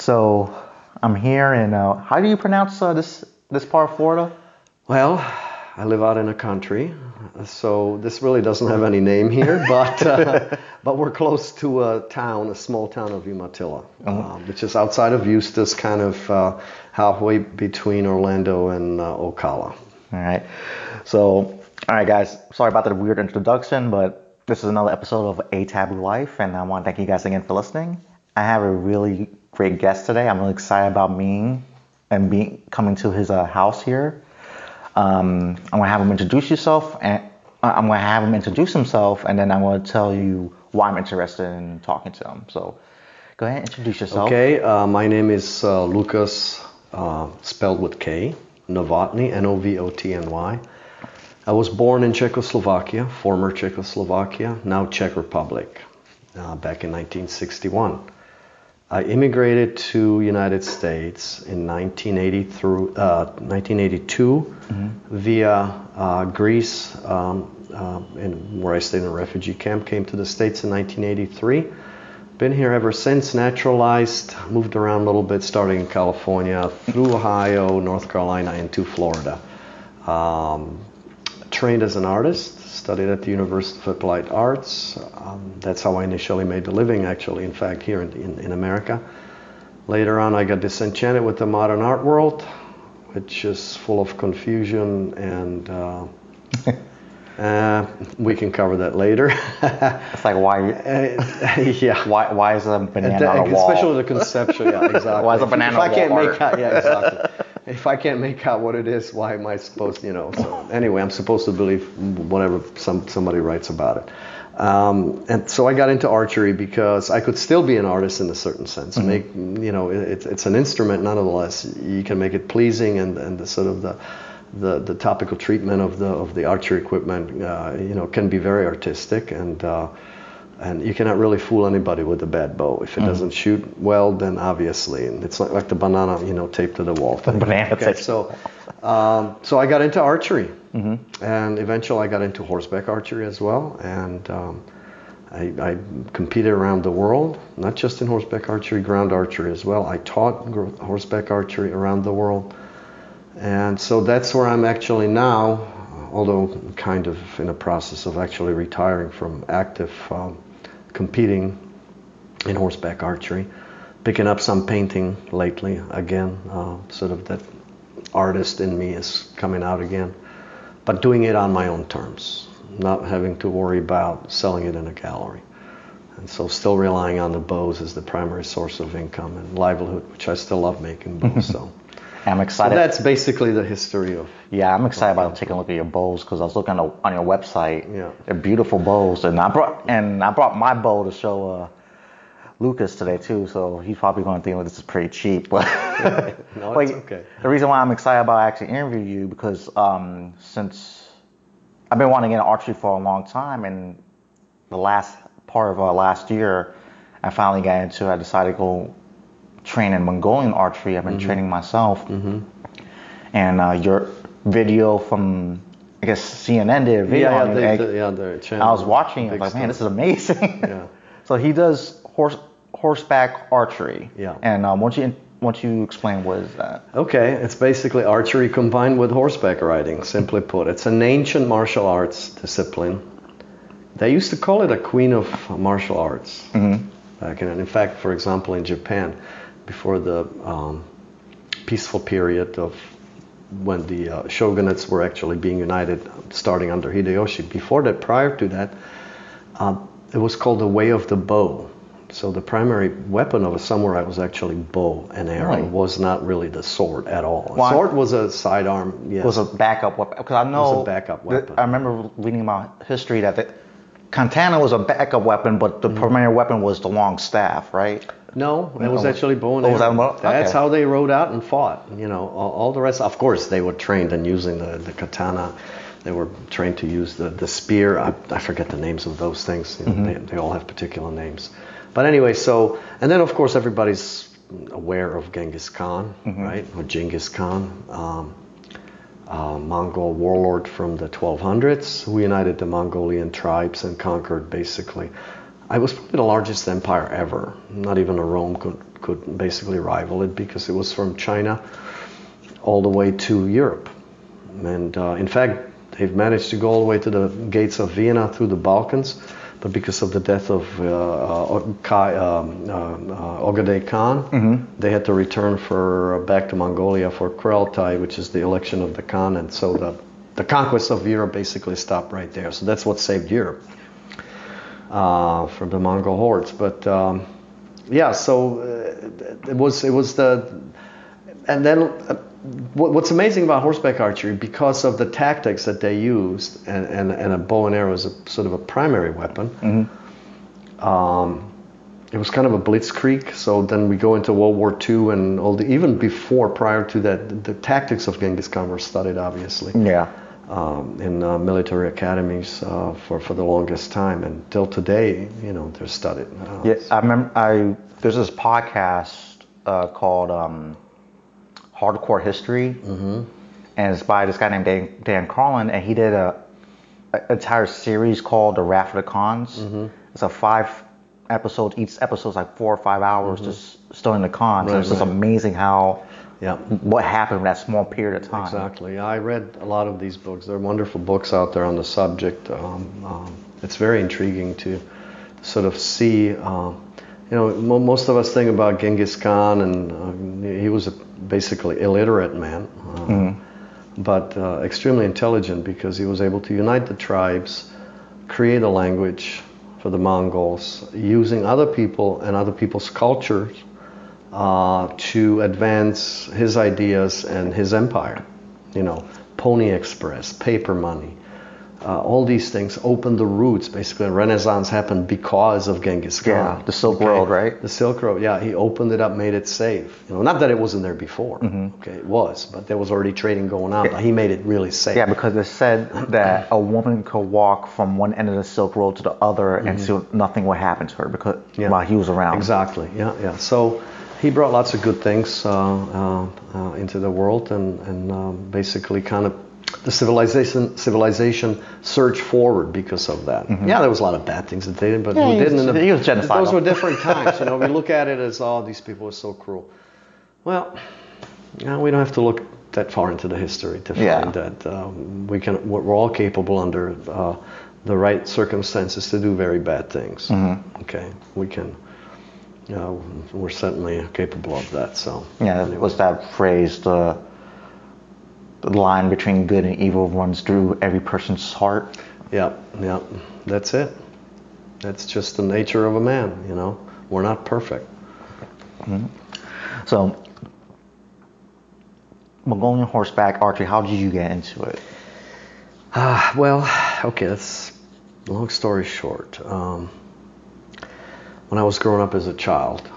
So I'm here, and uh, how do you pronounce uh, this this part of Florida? Well, I live out in the country, so this really doesn't have any name here, but uh, but we're close to a town, a small town of Umatilla, uh, which is outside of Eustis, kind of uh, halfway between Orlando and uh, Ocala. All right, so all right, guys. Sorry about the weird introduction, but this is another episode of A Taboo Life, and I want to thank you guys again for listening. I have a really great guest today. I'm really excited about meeting and being coming to his uh, house here. Um, I'm gonna have him introduce yourself, and uh, I'm gonna have him introduce himself, and then I'm gonna tell you why I'm interested in talking to him. So, go ahead, and introduce yourself. Okay, uh, my name is uh, Lukas, uh, spelled with K, Novotny, N-O-V-O-T-N-Y. I was born in Czechoslovakia, former Czechoslovakia, now Czech Republic, uh, back in 1961. I immigrated to United States in 1980 through, uh, 1982 via uh, Greece, um, uh, in, where I stayed in a refugee camp. Came to the States in 1983. Been here ever since. Naturalized. Moved around a little bit, starting in California, through Ohio, North Carolina, into Florida. Um, trained as an artist. Studied at the University of Applied Arts. Um, that's how I initially made a living, actually, in fact, here in, in, in America. Later on, I got disenchanted with the modern art world, which is full of confusion, and uh, uh, we can cover that later. It's like why Uh, yeah. why why is a banana That- on a wall? especially the conception, yeah, exactly. Why is a If- banana If I can't make out, yeah, exactly. If I can't make out what it is, why am I supposed, you know? So anyway, I'm supposed to believe whatever some somebody writes about it. Um, and so I got into archery because I could still be an artist in a certain sense. Mm-hmm. Make you know, it, it's- it's an instrument nonetheless. You can make it pleasing and and the sort of the the, the topical treatment of the of the archery equipment, uh, you know, can be very artistic and. Uh, and you cannot really fool anybody with a bad bow. If it doesn't shoot well, then obviously, and it's like, like the banana, you know, taped to the wall. Thing. banana Okay, so, um, so I got into archery, and eventually I got into horseback archery as well, and um, I, I competed around the world, not just in horseback archery, ground archery as well. I taught horseback archery around the world, and so that's where I'm actually now, although kind of in a process of actually retiring from active um, competing in horseback archery, picking up some painting lately again, uh, sort of that artist in me is coming out again, but doing it on my own terms, not having to worry about selling it in a gallery. And so still relying on the bows as the primary source of income and livelihood, which I still love making bows. So, I'm excited. so that's basically the history of Yeah, I'm excited about taking a look at your bows because I was looking on, on your website. Yeah. They're beautiful bows, and I brought and I brought my bow to show uh, Lukas today too. So he's probably going to think well, this is pretty cheap, but No, it's okay. The reason why I'm excited about actually interviewing you because um, since I've been wanting to get into archery for a long time, and the last part of uh, last year, I finally got into. it. I decided to go train in Mongolian archery. I've been Mm-hmm. training myself, and uh, your video from I guess CNN did a video yeah, on yeah, you, they, yeah, their channel. I was watching. it, I was like, man, this is amazing. Yeah. so he does horse horseback archery. Yeah. And um, won't you won't you explain what is that? Okay, it's basically archery combined with horseback riding, simply put. It's an ancient martial arts discipline. They used to call it a queen of martial arts. Back in, in fact, for example, in Japan, before the um, peaceful period of when the uh, shogunates were actually being united, starting under Hideyoshi, before that, prior to that, uh, it was called the way of the bow. So the primary weapon of a samurai was actually bow and arrow. Really? Was not really the sword at all. Why? sword was a sidearm. Yes. was a backup weapon because I know a backup weapon. I remember reading about history that the katana was a backup weapon, but the Mm-hmm. primary weapon was the long staff, right? No, it was actually bow and Oh, arrow. that That's okay. how they rode out and fought. You know, all, all the rest. Of course, they were trained in using the, the katana. They were trained to use the, the spear. I, I forget the names of those things. You know, Mm-hmm. they, they all have particular names. But anyway, so and then of course everybody's aware of Genghis Khan, Mm-hmm. right? Or Genghis Khan. Um, uh, Mongol warlord from the 1200s who united the Mongolian tribes and conquered basically. I was probably the largest empire ever. Not even a Rome could could basically rival it because it was from China all the way to Europe. And uh, in fact, they've managed to go all the way to the gates of Vienna through the Balkans. But because of the death of uh, uh, Kai, um, uh, uh, Khan, they had to return for back to Mongolia for Kurultai, which is the election of the Khan, and so the the conquest of Europe basically stopped right there. So that's what saved Europe uh, from the Mongol hordes. But um, yeah, so uh, it was it was the and then uh, what- what's amazing about horseback archery because of the tactics that they used and, and, and a bow and arrow is a sort of a primary weapon um, it was kind of a blitzkrieg so then we go into world war ii and all the even before prior to that the, the tactics of genghis khan were studied obviously Yeah. Um, in uh, military academies uh, for, for the longest time and till today you know they're studied uh, Yeah, I remember. I there's this podcast uh, called um, Hardcore History, mm-hmm. and it's by this guy named Dan, Dan Carlin, and he did a, a entire series called The Wrath of the Khans. Mm-hmm. It's a five episode. Each episode's like four or five hours, just studying the and Right, it's just amazing how yeah what happened in that small period of time. Exactly. I read a lot of these books. There are wonderful books out there on the subject. Um, um, it's very intriguing to sort of see. Um, you know, mo- most of us think about Genghis Khan, and uh, he was a basically illiterate man, uh, but uh, extremely intelligent because he was able to unite the tribes, create a language for the Mongols, using other people and other people's cultures uh, to advance his ideas and his empire. You know, Pony Express, paper money, uh, all these things opened the roots. Basically, Renaissance happened because of Genghis Khan. Yeah, the Silk Road, right? The Silk Road, yeah. He opened it up, made it safe. You know, not that it wasn't there before. Mm-hmm. Okay, it was, but there was already trading going on. But he made it really safe. Yeah, because it said that a woman could walk from one end of the Silk Road to the other, and so nothing would happen to her because Mm-hmm. Yeah. while he was around. Exactly. Yeah, yeah. So he brought lots of good things uh, uh, uh, into the world, and and um, basically kind of the civilization civilization surged forward because of that. Yeah, there was a lot of bad things that they did, but Mm-hmm. Yeah, didn't. was- in the- he was genocidal. Those were different times. You know, we look at it as oh, these people are so cruel. Well, you know, we don't have to look that far into the history to find Yeah. that um, we can. We're we're all capable under uh, the right circumstances to do very bad things. Mm-hmm. Okay, we can. Know, we're certainly capable of that. So Yeah, it was that phrase the the line between good and evil runs through every person's heart. yeah, yeah, that's it. That's just the nature of a man. You know, we're not perfect. So, Mongolian horseback archery, how did you get into it? Ah, well, okay, that's long story short. Um, when I was growing up as a child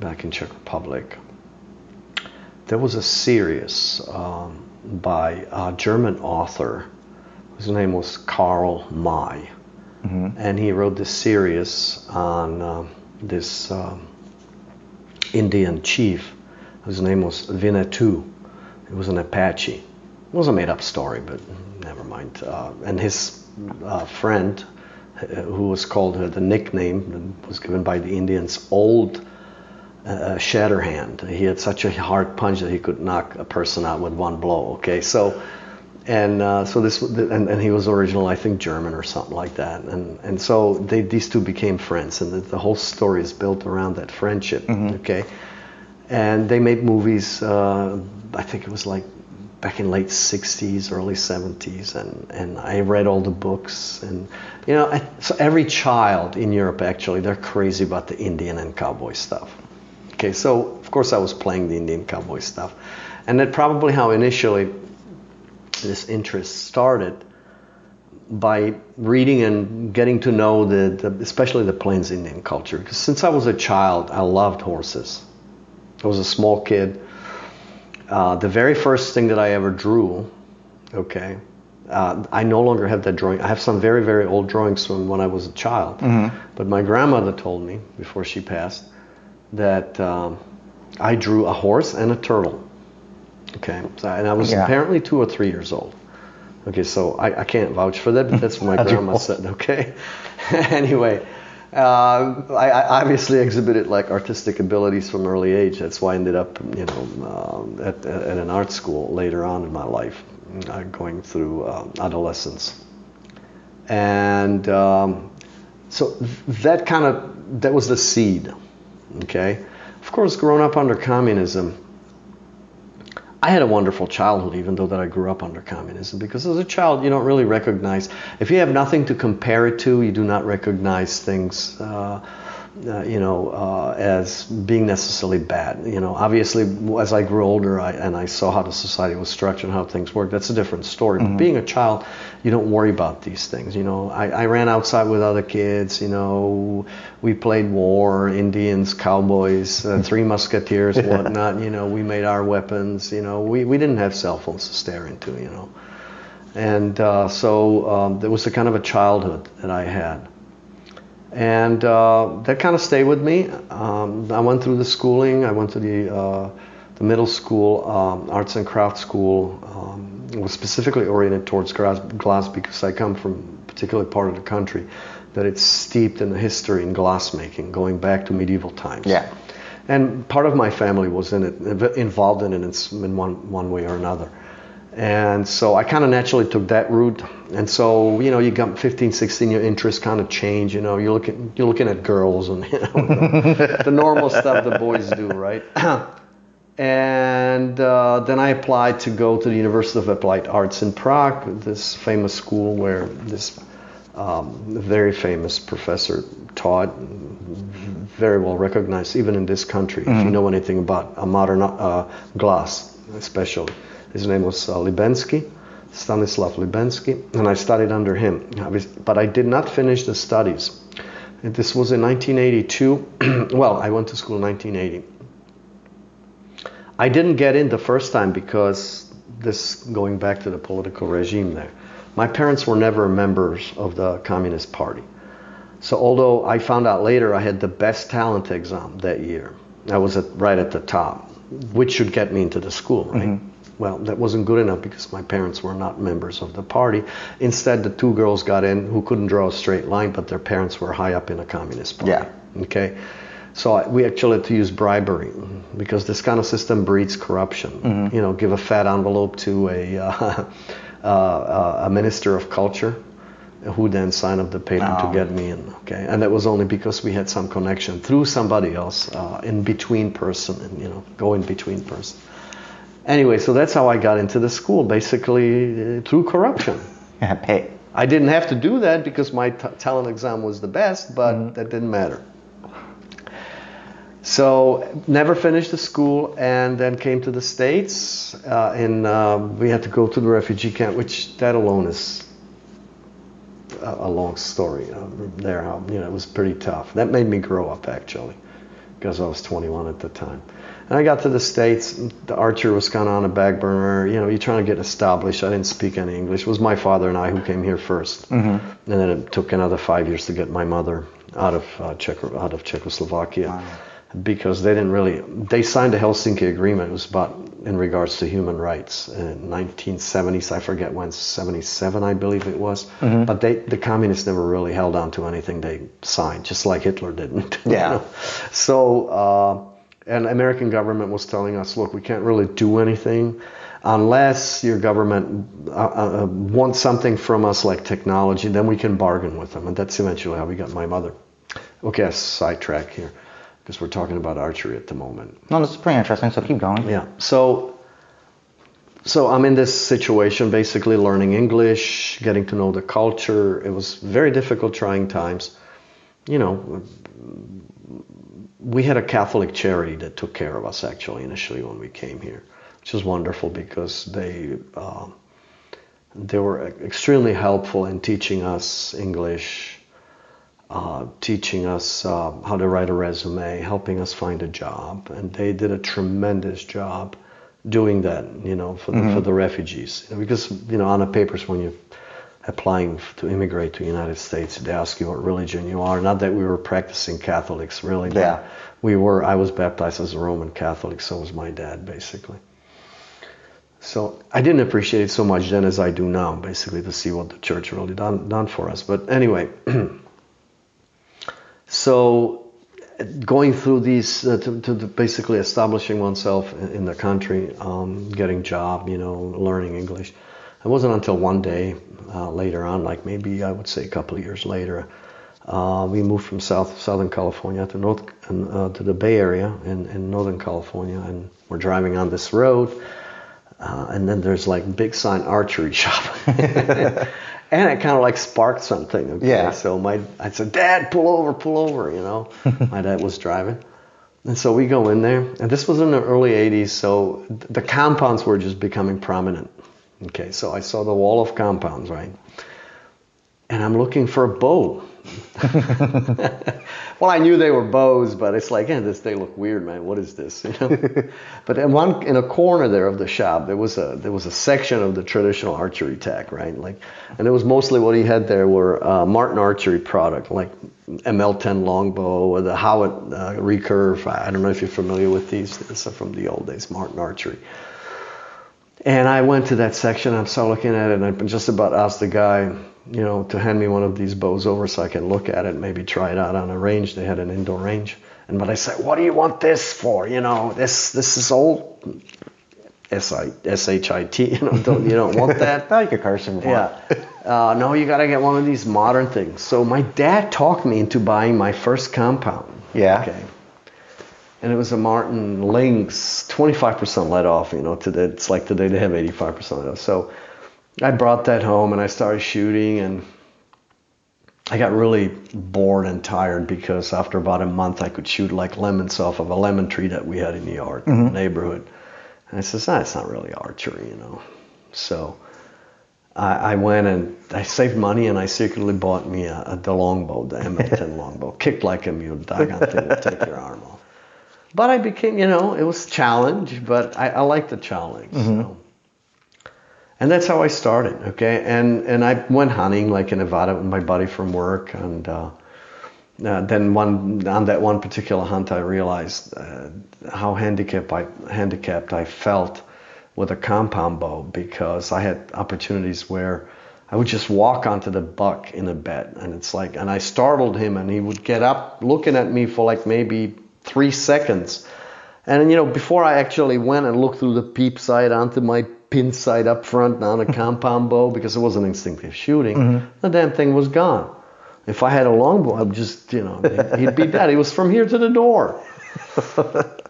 back in Czech Republic, there was a series um, by a German author whose name was Karl May. And he wrote this series on um, this um, Indian chief whose name was Winnetou. It was an Apache. It was a made up story, but never mind. Uh, and his uh, friend, uh, who was called uh, the nickname that was given by the Indians, Old uh, Shatterhand. He had such a hard punch that he could knock a person out with one blow. Okay, so and uh, so this and, and he was original, I think, German or something like that. And and so they these two became friends, and the, the whole story is built around that friendship. Okay, and they made movies. Uh, I think it was like back in late 60s, early 70s, and, and I read all the books. And, you know, I, so every child in Europe, actually, they're crazy about the Indian and cowboy stuff. Okay, so of course I was playing the Indian cowboy stuff. And that's probably how initially this interest started by reading and getting to know the, the especially the Plains Indian culture. Because since I was a child, I loved horses. I was a small kid. Uh, the very first thing that I ever drew, okay, uh, I no longer have that drawing. I have some very, very old drawings from when I was a child. But my grandmother told me before she passed that um, I drew a horse and a turtle. Okay, so, and I was Yeah. apparently two or three years old. Okay, so I, I can't vouch for that, but that's what my grandma said. Okay, anyway, Uh, I, I obviously exhibited like artistic abilities from early age. That's why I ended up, you know, um, at, at an art school later on in my life, uh, going through um, adolescence. And um, so that kind of that was the seed. Okay, of course, growing up under communism, I had a wonderful childhood, even though that I grew up under communism, because as a child, you don't really recognize, if you have nothing to compare it to, you do not recognize things, uh, uh, you know, uh, as being necessarily bad. You know, obviously, as I grew older I, and I saw how the society was structured and how things worked, that's a different story. Mm-hmm. But being a child, you don't worry about these things. You know, I, I ran outside with other kids. You know, we played war, Indians, cowboys, uh, Three Musketeers, whatnot. You know, we made our weapons. You know, we, we didn't have cell phones to stare into. You know, and uh, so um, there was a kind of a childhood that I had and uh, that kind of stayed with me. Um, I went through the schooling. I went to the uh, the middle school, um, arts and crafts school. Um, it was specifically oriented towards glass, glass because I come from a particular part of the country that it's steeped in the history in glass making, going back to medieval times. Yeah. And part of my family was in it, involved in it in one one way or another. And so I kind of naturally took that route. And so, you know, you got 15, 16, your interests kind of change. You know, you're looking, you're looking at girls and, you know, the, the normal stuff the boys do, right? and uh, then I applied to go to the University of Applied Arts in Prague, this famous school where this um, very famous professor taught, very well recognized even in this country, mm-hmm. if you mm-hmm. know anything about a modern uh, glass, especially. His name was uh, Libensky, Stanislav Libensky, and I studied under him. But I did not finish the studies. This was in 1982. well, I went to school in 1980. I didn't get in the first time because this, going back to the political regime there, my parents were never members of the Communist Party. So although I found out later I had the best talent exam that year, I was at, right at the top, which should get me into the school, right? Mm-hmm. Well, that wasn't good enough because my parents were not members of the party. Instead, the two girls got in who couldn't draw a straight line, but their parents were high up in a communist party. Yeah. Okay. So we actually had to use bribery because this kind of system breeds corruption. Mm-hmm. You know, give a fat envelope to a uh, uh, a minister of culture, who then signed up the paper oh. to get me in. Okay, and that was only because we had some connection through somebody else, uh, in between person, and you know, go in between person. Anyway, so that's how I got into the school, basically uh, through corruption. Yeah, pay. I didn't have to do that because my t- talent exam was the best, but mm-hmm. that didn't matter. So never finished the school, and then came to the states. Uh, and uh, we had to go to the refugee camp, which that alone is a, a long story. Uh, there, you know, it was pretty tough. That made me grow up actually, because I was 21 at the time. And I got to the States, the archer was kind of on a back burner. You know, you're trying to get established. I didn't speak any English. It was my father and I who came here 1st mm-hmm. And then it took another five years to get my mother out of, uh, Czech, out of Czechoslovakia. Wow. Because they didn't really, they signed the Helsinki Agreement. It was about in regards to human rights in 1970s. I forget when, 77, I believe it was. Mm-hmm. But they, the communists never really held on to anything they signed, just like Hitler didn't. Yeah. so, uh, and American government was telling us, look, we can't really do anything unless your government uh, uh, wants something from us like technology, then we can bargain with them. And that's eventually how we got my mother. Okay, I sidetrack here because we're talking about archery at the moment. No, this is pretty interesting. So keep going. Yeah. So, so I'm in this situation, basically learning English, getting to know the culture. It was very difficult, trying times. You know, we had a Catholic charity that took care of us actually initially when we came here, which was wonderful because they uh, they were extremely helpful in teaching us English, uh, teaching us uh, how to write a resume, helping us find a job, and they did a tremendous job doing that. You know, for the, mm-hmm. for the refugees because you know on the papers when you applying to immigrate to the United States, they ask you what religion you are. Not that we were practicing Catholics, really. Yeah. We were. I was baptized as a Roman Catholic, so was my dad, basically. So I didn't appreciate it so much then as I do now, basically, to see what the church really done done for us. But anyway. so going through these uh, to, to, basically establishing oneself in, in the country, um, getting job, you know, learning English. It wasn't until one day uh, later on, like maybe I would say a couple of years later, uh, we moved from South Southern California to North uh, to the Bay Area in, in Northern California, and we're driving on this road, uh, and then there's like big sign archery shop. and it kind of like sparked something. Okay? Yeah. So my, I said, Dad, pull over, pull over. You know, my dad was driving, and so we go in there, and this was in the early '80s, so the compounds were just becoming prominent. Okay, so I saw the wall of compounds, right? And I'm looking for a bow. well, I knew they were bows, but it's like, yeah, this they look weird, man. What is this? You know. but in one in a corner there of the shop, there was a there was a section of the traditional archery tack, right? Like, and it was mostly what he had there were uh, Martin archery product, like ML10 longbow or the Howitt uh, recurve. I don't know if you're familiar with these. These are from the old days, Martin archery. And I went to that section. I'm still looking at it, and I just about asked the guy you know, to hand me one of these bows over so I can look at it, maybe try it out on a range. They had an indoor range. And but I said, what do you want this for? You know, this this is old S-I-S-H-I-T, you know, don't, you don't want that? you could curse him Yeah. Uh, no, you got to get one of these modern things. So my dad talked me into buying my first compound. Yeah. Okay. And it was a Martin Lynx, 25% let off, you know, today, it's like today they have 85% let off. So I brought that home and I started shooting and I got really bored and tired because after about a month I could shoot like lemons off of a lemon tree that we had in the yard, mm-hmm. in the neighborhood. And I said, ah, it's not really archery, you know. So I, I, went and I saved money and I secretly bought me a, a the longbow, the ML10 longbow. Kicked like a mule, doggone thing will take your arm off. But I became, you know, it was a challenge, but I, I like the challenge. Mm-hmm. So and that's how I started. Okay, and and I went hunting like in Nevada with my buddy from work, and uh, uh, then one on that one particular hunt, I realized uh, how handicapped I handicapped I felt with a compound bow because I had opportunities where I would just walk onto the buck in a bed, and it's like, and I startled him, and he would get up looking at me for like maybe three seconds. And you know, before I actually went and looked through the peep sight onto my pin sight up front on a compound bow because it was an instinctive shooting, mm-hmm. the damn thing was gone. If I had a longbow, I'd just, you know, he'd be dead. He was from here to the door.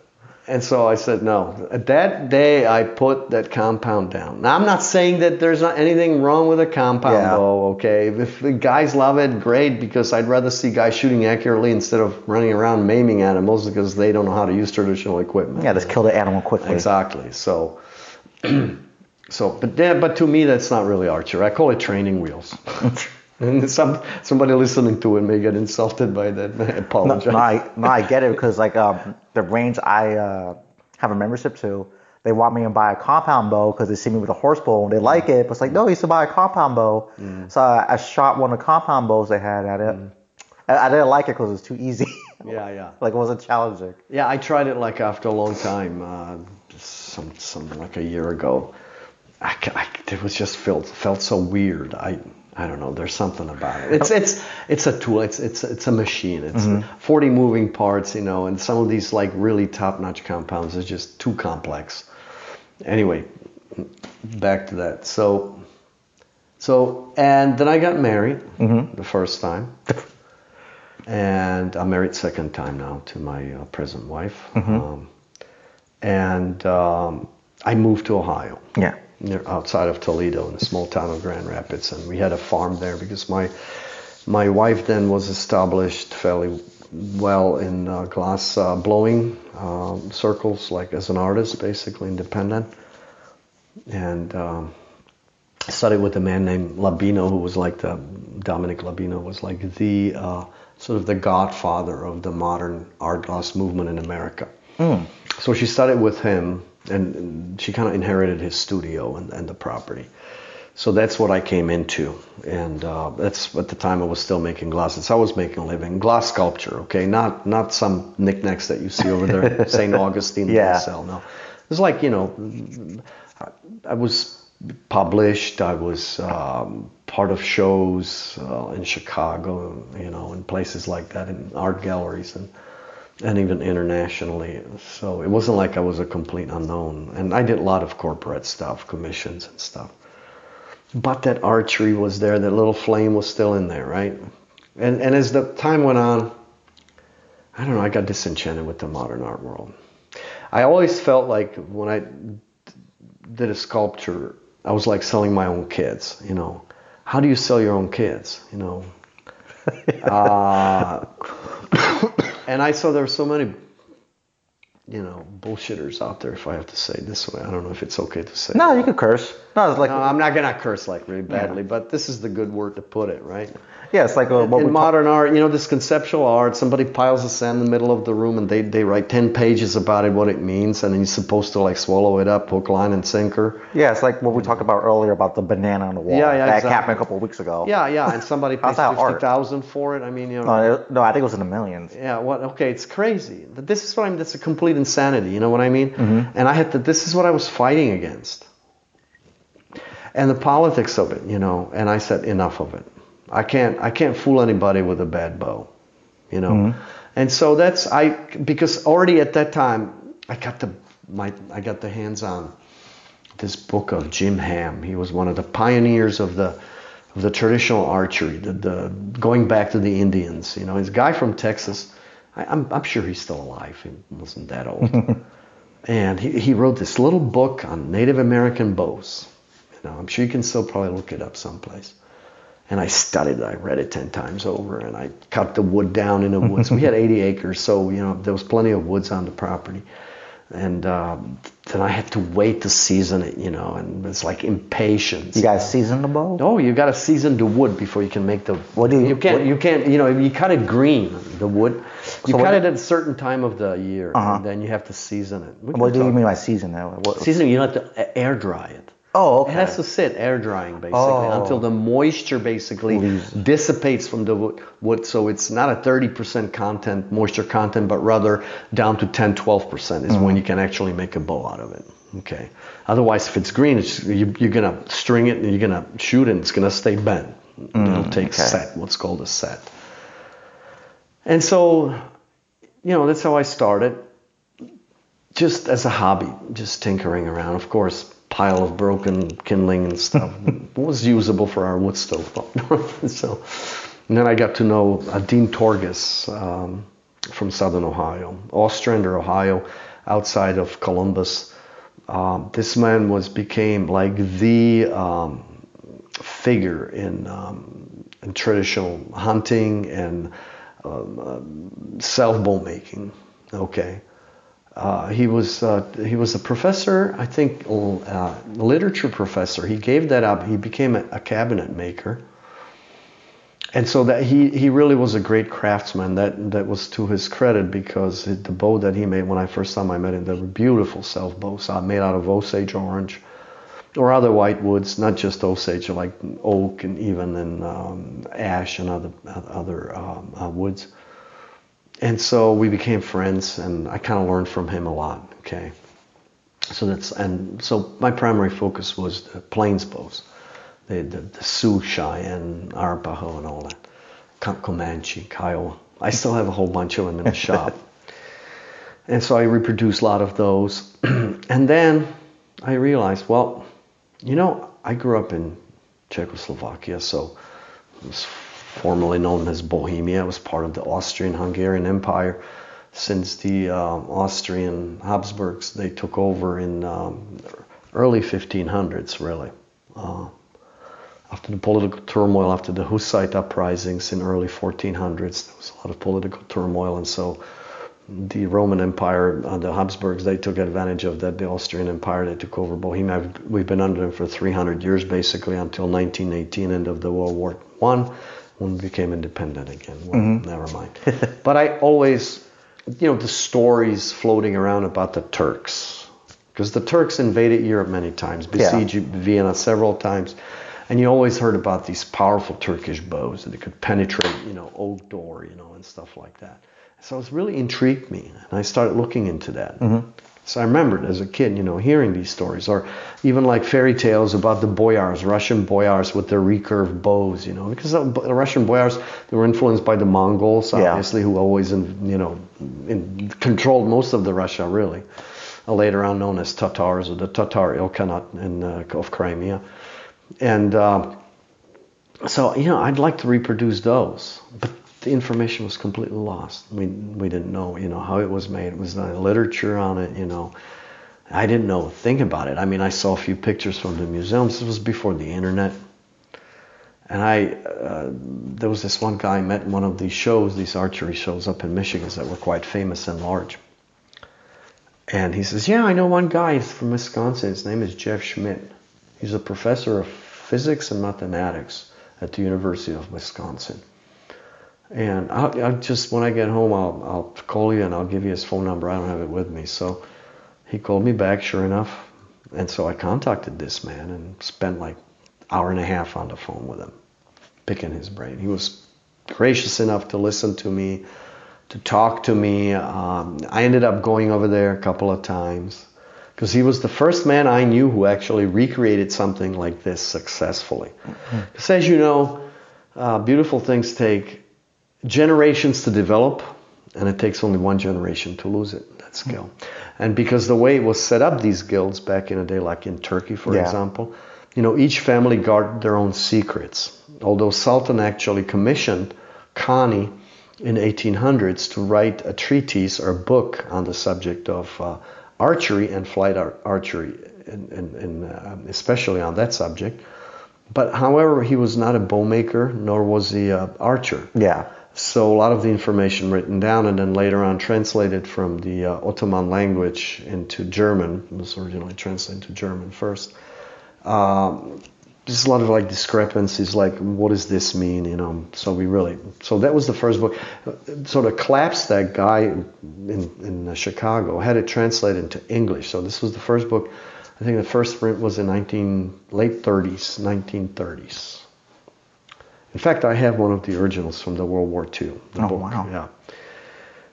and so I said, no. That day, I put that compound down. Now, I'm not saying that there's not anything wrong with a compound yeah. bow, okay? If the guys love it, great, because I'd rather see guys shooting accurately instead of running around maiming animals because they don't know how to use traditional equipment. Yeah, just kill the animal quickly. Exactly. So. So, but but to me, that's not really archery. I call it training wheels. and some somebody listening to it may get insulted by that. I apologize. No, no, I, no, I get it because like um, the range I uh, have a membership to, they want me to buy a compound bow because they see me with a horse bow and they like it. But it's like, no, you used to buy a compound bow. Mm. So I, I, shot one of the compound bows they had at it. Mm. I, I didn't like it because it was too easy. yeah, yeah. like it wasn't challenging. Yeah, I tried it like after a long time, uh, some, some like a year ago I, I, it was just felt felt so weird. I I don't know. There's something about it. It's it's it's a tool. It's it's it's a machine. It's mm-hmm. 40 moving parts, you know, and some of these like really top-notch compounds is just too complex. Anyway, back to that. So so and then I got married mm-hmm. the first time. and I'm married second time now to my uh, present wife. Mm-hmm. Um, and um, I moved to Ohio. Yeah near, outside of Toledo in the small town of Grand Rapids, and we had a farm there because my my wife then was established fairly well in uh, glass uh, blowing um, circles, like as an artist, basically independent, and um, studied with a man named Labino, who was like the Dominic Labino was like the uh, sort of the godfather of the modern art glass movement in America. Mm. So she studied with him and she kind of inherited his studio and, and, the property. So that's what I came into, and uh, that's at the time I was still making glasses. I was making a living, glass sculpture, okay, not not some knickknacks that you see over there, St. Augustine yeah. sell. No, it's like you know, I was published. I was um, part of shows uh, in Chicago, you know, in places like that, in art galleries and and even internationally. So it wasn't like I was a complete unknown. And I did a lot of corporate stuff, commissions and stuff. But that archery was there, that little flame was still in there, right? And and as the time went on, I don't know, I got disenchanted with the modern art world. I always felt like when I did a sculpture, I was like selling my own kids, you know. How do you sell your own kids, you know? uh, and I saw there were so many, you know, bullshitters out there. If I have to say it this way, I don't know if it's okay to say. No, you could curse. No, it's like No, I'm not gonna curse like really badly, but this is the good word to put it, right? yeah, it's like uh, what in we modern art, you know, this conceptual art, somebody piles the sand in the middle of the room and they, they write 10 pages about it, what it means, and then you're supposed to like swallow it up, hook, line, and sinker. Yeah, it's like what we talked about earlier about the banana on the wall. Yeah, yeah, That exactly. happened a couple of weeks ago. Yeah, yeah, and somebody pays How's that 50000 for it. I mean, you know. No, no, I think it was in the millions. Yeah, what? Okay, it's crazy. This is what I'm. That's a complete insanity. You know what I mean? Mm-hmm. And I had to. This is what I was fighting against. And the politics of it, you know. And I said, enough of it. I can't. I can't fool anybody with a bad bow, you know. Mm-hmm. And so that's I because already at that time I got the my I got the hands on this book of Jim Hamm. He was one of the pioneers of the of the traditional archery, the, the going back to the Indians. You know, he's a guy from Texas. I, I'm I'm sure he's still alive. He wasn't that old. and he, he wrote this little book on Native American bows. Know, I'm sure you can still probably look it up someplace. And I studied it. I read it 10 times over and I cut the wood down in the woods. we had 80 acres, so, you know, there was plenty of woods on the property. And um, then I had to wait to season it, you know, and it's like impatience. You got to season the bow? No, you got to season the wood before you can make the. What do you- You can't. what- You can't. You know, you cut it green. The wood. You So cut it at a certain time of the year, Uh-huh. and then you have to season it. What do you mean by season? Now? What, Season. You have to air dry it. Oh, okay. It has to sit air drying basically Oh. until the moisture basically Leaves. dissipates from the wood, wood. So it's not a 30% content moisture content, but rather down to 10, 12% is Mm-hmm. when you can actually make a bow out of it. Okay. Otherwise, if it's green, it's, you, you're gonna string it and you're gonna shoot and it's gonna stay bent. It'll take Mm, okay. set, what's called a set. And so, you know, that's how I started just as a hobby, just tinkering around. Of course, pile of broken kindling and stuff was usable for our wood stove. so, and then I got to know uh, Dean Torges um, from Southern Ohio, Ostrander, Ohio, outside of Columbus. Um, this man was became like the um, figure in, um, in traditional hunting and um, um, self bow making. Okay. Uh, he was uh, he was a professor, I think, uh, literature professor. He gave that up. He became a, a cabinet maker, and so that he, he really was a great craftsman. That that was to his credit because the bow that he made when I first time I met him, they were beautiful self bows uh, made out of Osage orange or other white woods, not just Osage, like oak and even and um, ash and other other um, uh, woods and so we became friends and i kind of learned from him a lot okay? So that's and so my primary focus was the plains bows the, the, the sioux cheyenne arapaho and all that. Com- comanche kiowa. I still have a whole bunch of them in the shop. And so i reproduced a lot of those. And then i realized well you know i grew up in czechoslovakia so it was formerly known as Bohemia. It was part of the Austrian-Hungarian Empire. Since the um, Austrian Habsburgs, they took over in um, early 1500s, really. Uh, after the political turmoil, after the Hussite uprisings in early 1400s, there was a lot of political turmoil, and so the Roman Empire, uh, the Habsburgs, they took advantage of that. The Austrian Empire, they took over Bohemia. We've been under them for 300 years, basically, until 1918, end of the World War One when we became independent again. Well, mm-hmm. never mind. but I always, you know, the stories floating around about the Turks, because the Turks invaded Europe many times, besieged Vienna several times, and you always heard about these powerful Turkish bows that could penetrate, you know, oak door, you know, and stuff like that. So it's really intrigued me, and I started looking into that. Mm-hmm. So I remembered as a kid, you know, hearing these stories, or even like fairy tales about the boyars, Russian boyars with their recurved bows, you know, because the Russian boyars they were influenced by the Mongols, obviously, yeah. who always, you know, in, controlled most of the Russia, really. Uh, later on known as Tatars or the Tatar Ilkhanate in, uh, of Crimea, and uh, so you know, I'd like to reproduce those, but the information was completely lost. We we didn't know, you know, how it was made. It was no literature on it, you know. I didn't know a thing about it. I mean, I saw a few pictures from the museums. This was before the internet. And I, uh, there was this one guy I met in one of these shows, these archery shows up in Michigan that were quite famous and large. And he says, Yeah, I know one guy He's from Wisconsin. His name is Jeff Schmidt. He's a professor of physics and mathematics at the University of Wisconsin. And I'll, I'll, just when I get home, I'll, I'll call you and I'll give you his phone number. I don't have it with me. So he called me back, sure enough. And so I contacted this man and spent like hour and a half on the phone with him, picking his brain. He was gracious enough to listen to me, to talk to me. Um, I ended up going over there a couple of times because he was the first man I knew who actually recreated something like this successfully. Because as you know, uh, beautiful things take generations to develop, and it takes only one generation to lose it, that skill. And because the way it was set up, these guilds back in a day, like in Turkey, for yeah. example, you know, each family guarded their own secrets. Although Sultan actually commissioned Kani in 1800s to write a treatise or a book on the subject of uh, archery and flight ar- archery, and, and, and uh, especially on that subject. But however, he was not a bowmaker, nor was he an archer. Yeah. So a lot of the information written down and then later on translated from the uh, Ottoman language into German. It was originally translated to German first. Um, there's a lot of like discrepancies, like what does this mean, you know? So we really, so that was the first book. So the Klopsteg that guy in, in Chicago had it translated into English. So this was the first book. I think the first print was in 19 late 30s, 1930s. In fact, I have one of the originals from the World War II. Oh, book. wow. Yeah.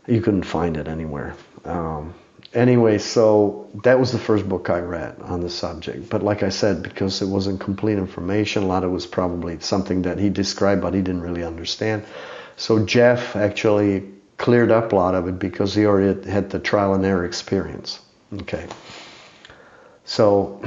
You couldn't find it anywhere. Um, anyway, so that was the first book I read on the subject. But like I said, because it wasn't complete information, a lot of it was probably something that he described, but he didn't really understand. So Jeff actually cleared up a lot of it because he already had the trial and error experience. Okay. So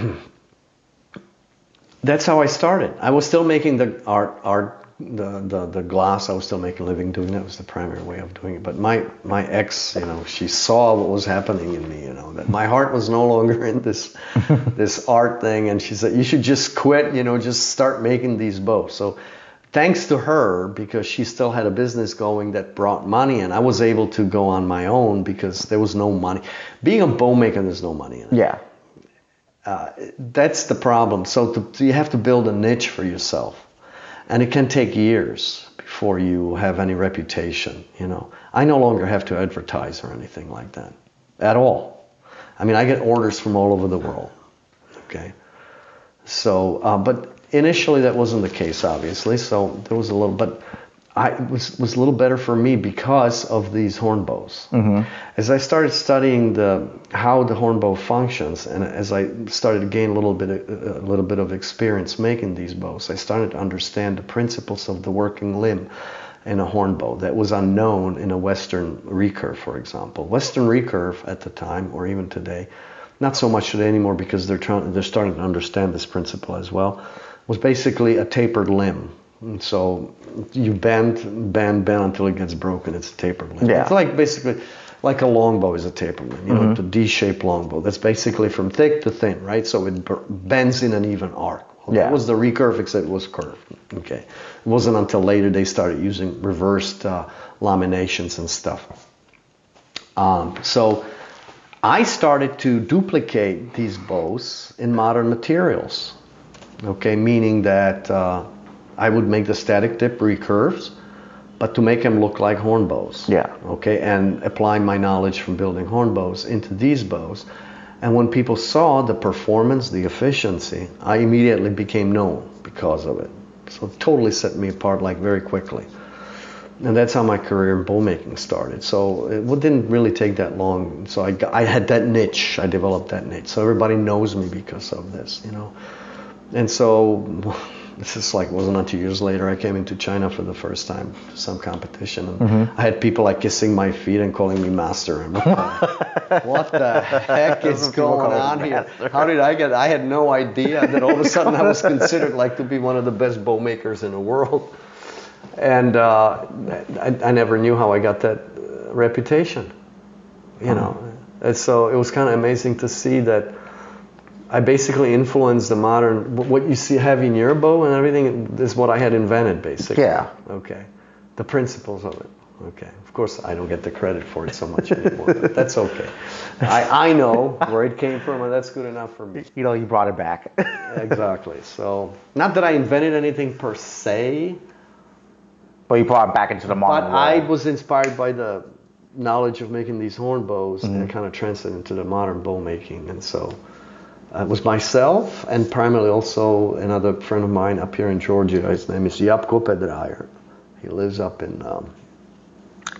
that's how I started. I was still making the art art the, the, the glass, I was still making a living doing that was the primary way of doing it. But my, my ex, you know, she saw what was happening in me, you know, that my heart was no longer in this, this art thing. And she said, you should just quit, you know, just start making these bows. So thanks to her, because she still had a business going that brought money and I was able to go on my own because there was no money. Being a bow maker, there's no money in it. Yeah. Uh, that's the problem. So to, you have to build a niche for yourself and it can take years before you have any reputation you know. I no longer have to advertise or anything like that at all. I mean i get orders from all over the world okay? So uh, but initially that wasn't the case obviously so there was a little but I was was a little better for me because of these horn bows. Mm-hmm. As I started studying the how the horn bow functions, and as I started to gain a little bit a little bit of experience making these bows, I started to understand the principles of the working limb in a horn bow that was unknown in a Western recurve, for example. Western recurve at the time, or even today, not so much today anymore because they're trying they're starting to understand this principle as well, was basically a tapered limb and so you bend, bend, bend until it gets broken. It's a tapered limb. Yeah. It's like basically like a longbow is a tapered limb. You know, mm-hmm. a D-shaped longbow. That's basically from thick to thin, right? So it bends in an even arc. Well, yeah. That was the recurve, except it was curved. Okay. It wasn't until later they started using reversed uh, laminations and stuff. Um, so I started to duplicate these bows in modern materials. Okay, meaning that. Uh, I would make the static tip recurves, but to make them look like horn bows. Yeah. Okay, and apply my knowledge from building horn bows into these bows. And when people saw the performance, the efficiency, I immediately became known because of it. So it totally set me apart like very quickly. and that's how my career in bow making started. So it didn't really take that long. So I, got, I had that niche. I developed that niche. So everybody knows me because of this, you know. And so this is like wasn't until years later I came into China for the first time to some competition, and mm-hmm. I had people like kissing my feet and calling me master. And what the heck is going on here? How did I get? I had no idea that all of a sudden I was considered like to be one of the best bow makers in the world, and uh, I, I, never knew how I got that uh, reputation. You know, and so it was kind of amazing to see that I basically influenced the modern what you see having your bow and everything is what I had invented basically. Yeah. Okay. The principles of it. Okay. Of course, I don't get the credit for it so much anymore, but that's okay. I, I know where it came from, and that's good enough for me. You know, you brought it back. exactly. So, not that I invented anything per se, but you brought it back into the modern but world. I was inspired by the knowledge of making these horn bows mm-hmm. and kind of translated into the modern bow making, and so uh, was myself and primarily also another friend of mine up here in Georgia. His name is Jaap Koppedrayer. He lives up in um,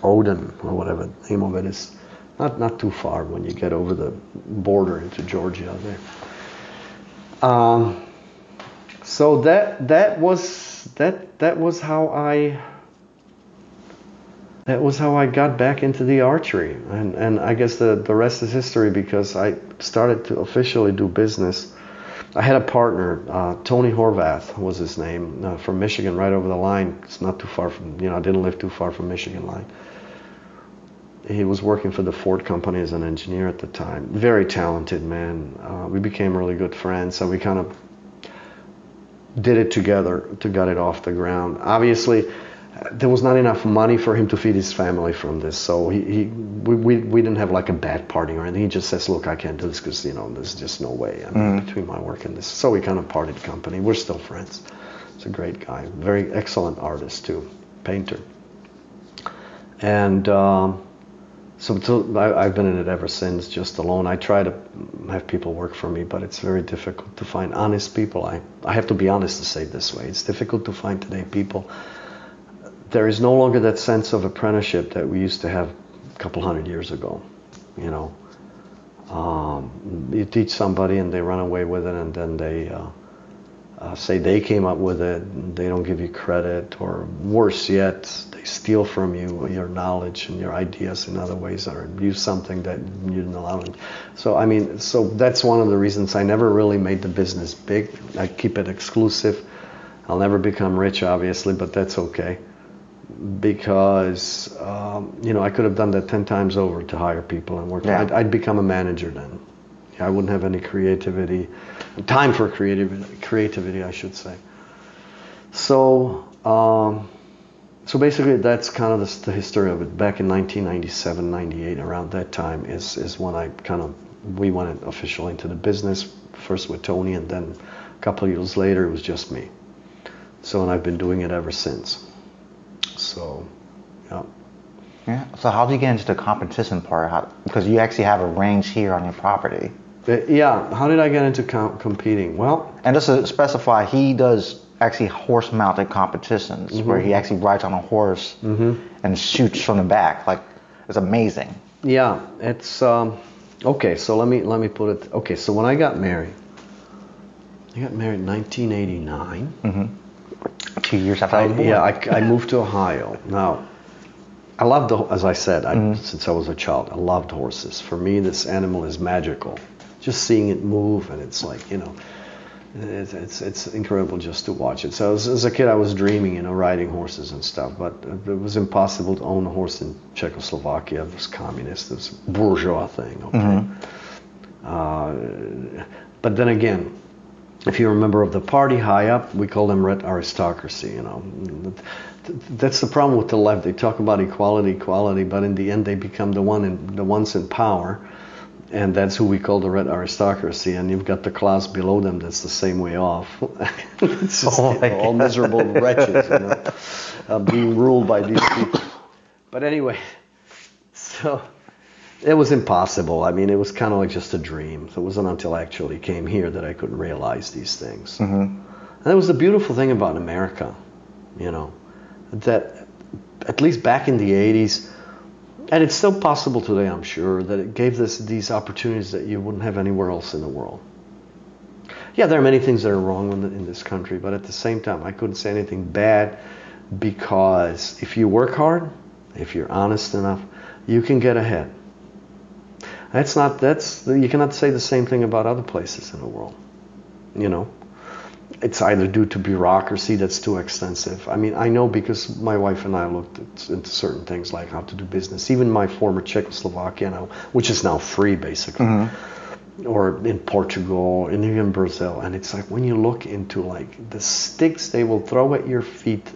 Odin or whatever the name of it is. Not not too far when you get over the border into Georgia there. Um, so that that was that that was how I that was how I got back into the archery. And, and I guess the, the rest is history because I started to officially do business. I had a partner, uh, Tony Horvath was his name, uh, from Michigan, right over the line. It's not too far from, you know, I didn't live too far from Michigan line. He was working for the Ford company as an engineer at the time. Very talented man. Uh, we became really good friends, so we kind of did it together to get it off the ground. Obviously, there was not enough money for him to feed his family from this. So he, he we, we, we didn't have like a bad party or anything. He just says, look, I can't do this because, you know, there's just no way I mean, mm. between my work and this. So we kind of parted company. We're still friends. He's a great guy. Very excellent artist too, painter. And um, so I, I've been in it ever since, just alone. I try to have people work for me, but it's very difficult to find honest people. I, I have to be honest to say it this way. It's difficult to find today people there is no longer that sense of apprenticeship that we used to have a couple hundred years ago. You know, um, you teach somebody and they run away with it, and then they uh, uh, say they came up with it. They don't give you credit, or worse yet, they steal from you your knowledge and your ideas in other ways, or use something that you didn't allow them. So I mean, so that's one of the reasons I never really made the business big. I keep it exclusive. I'll never become rich, obviously, but that's okay because um, you know I could have done that ten times over to hire people and work. Yeah. I'd, I'd, become a manager then. I wouldn't have any creativity, time for creativity. Creativity, I should say. So, um, so basically, that's kind of the, the, history of it. Back in 1997, 98, around that time is is when I kind of we went officially into the business. First with Tony, and then a couple of years later, it was just me. So, and I've been doing it ever since. So, yeah. Yeah. So how do you get into the competition part? How, because you actually have a range here on your property. Uh, yeah. How did I get into com- competing? Well, and just to specify, he does actually horse-mounted competitions mm-hmm. where he actually rides on a horse mm-hmm. and shoots from the back. Like it's amazing. Yeah. It's um, okay. So let me let me put it. Okay. So when I got married, I got married in 1989. Mm-hmm two years after I, I Yeah, I, I, moved to Ohio. Now, I loved, the, as I said, I, mm-hmm. since I was a child, I loved horses. For me, this animal is magical. Just seeing it move, and it's like, you know, it's, it's, it's incredible just to watch it. So as, as, a kid, I was dreaming, you know, riding horses and stuff, but it was impossible to own a horse in Czechoslovakia. It was communist, this bourgeois thing. Okay. Mm-hmm. Uh, but then again, if you're a member of the party high up, we call them red aristocracy. You know, that's the problem with the left. They talk about equality, equality, but in the end, they become the one in the ones in power, and that's who we call the red aristocracy. And you've got the class below them that's the same way off. it's just oh you know, all miserable wretches, you know, uh, being ruled by these people. But anyway, so it was impossible. I mean, it was kind of like just a dream. So it wasn't until I actually came here that I could realize these things. Mm-hmm. And that was the beautiful thing about America, you know, that at least back in the 80s, and it's still possible today, I'm sure, that it gave this these opportunities that you wouldn't have anywhere else in the world. Yeah, there are many things that are wrong in, the, in this country, but at the same time, I couldn't say anything bad because if you work hard, if you're honest enough, you can get ahead. That's not that's you cannot say the same thing about other places in the world. You know, it's either due to bureaucracy that's too extensive. I mean, I know because my wife and I looked at, into certain things like how to do business. Even my former Czechoslovakia, now, which is now free basically, mm-hmm. or in Portugal, and even Brazil, and it's like when you look into like the sticks they will throw at your feet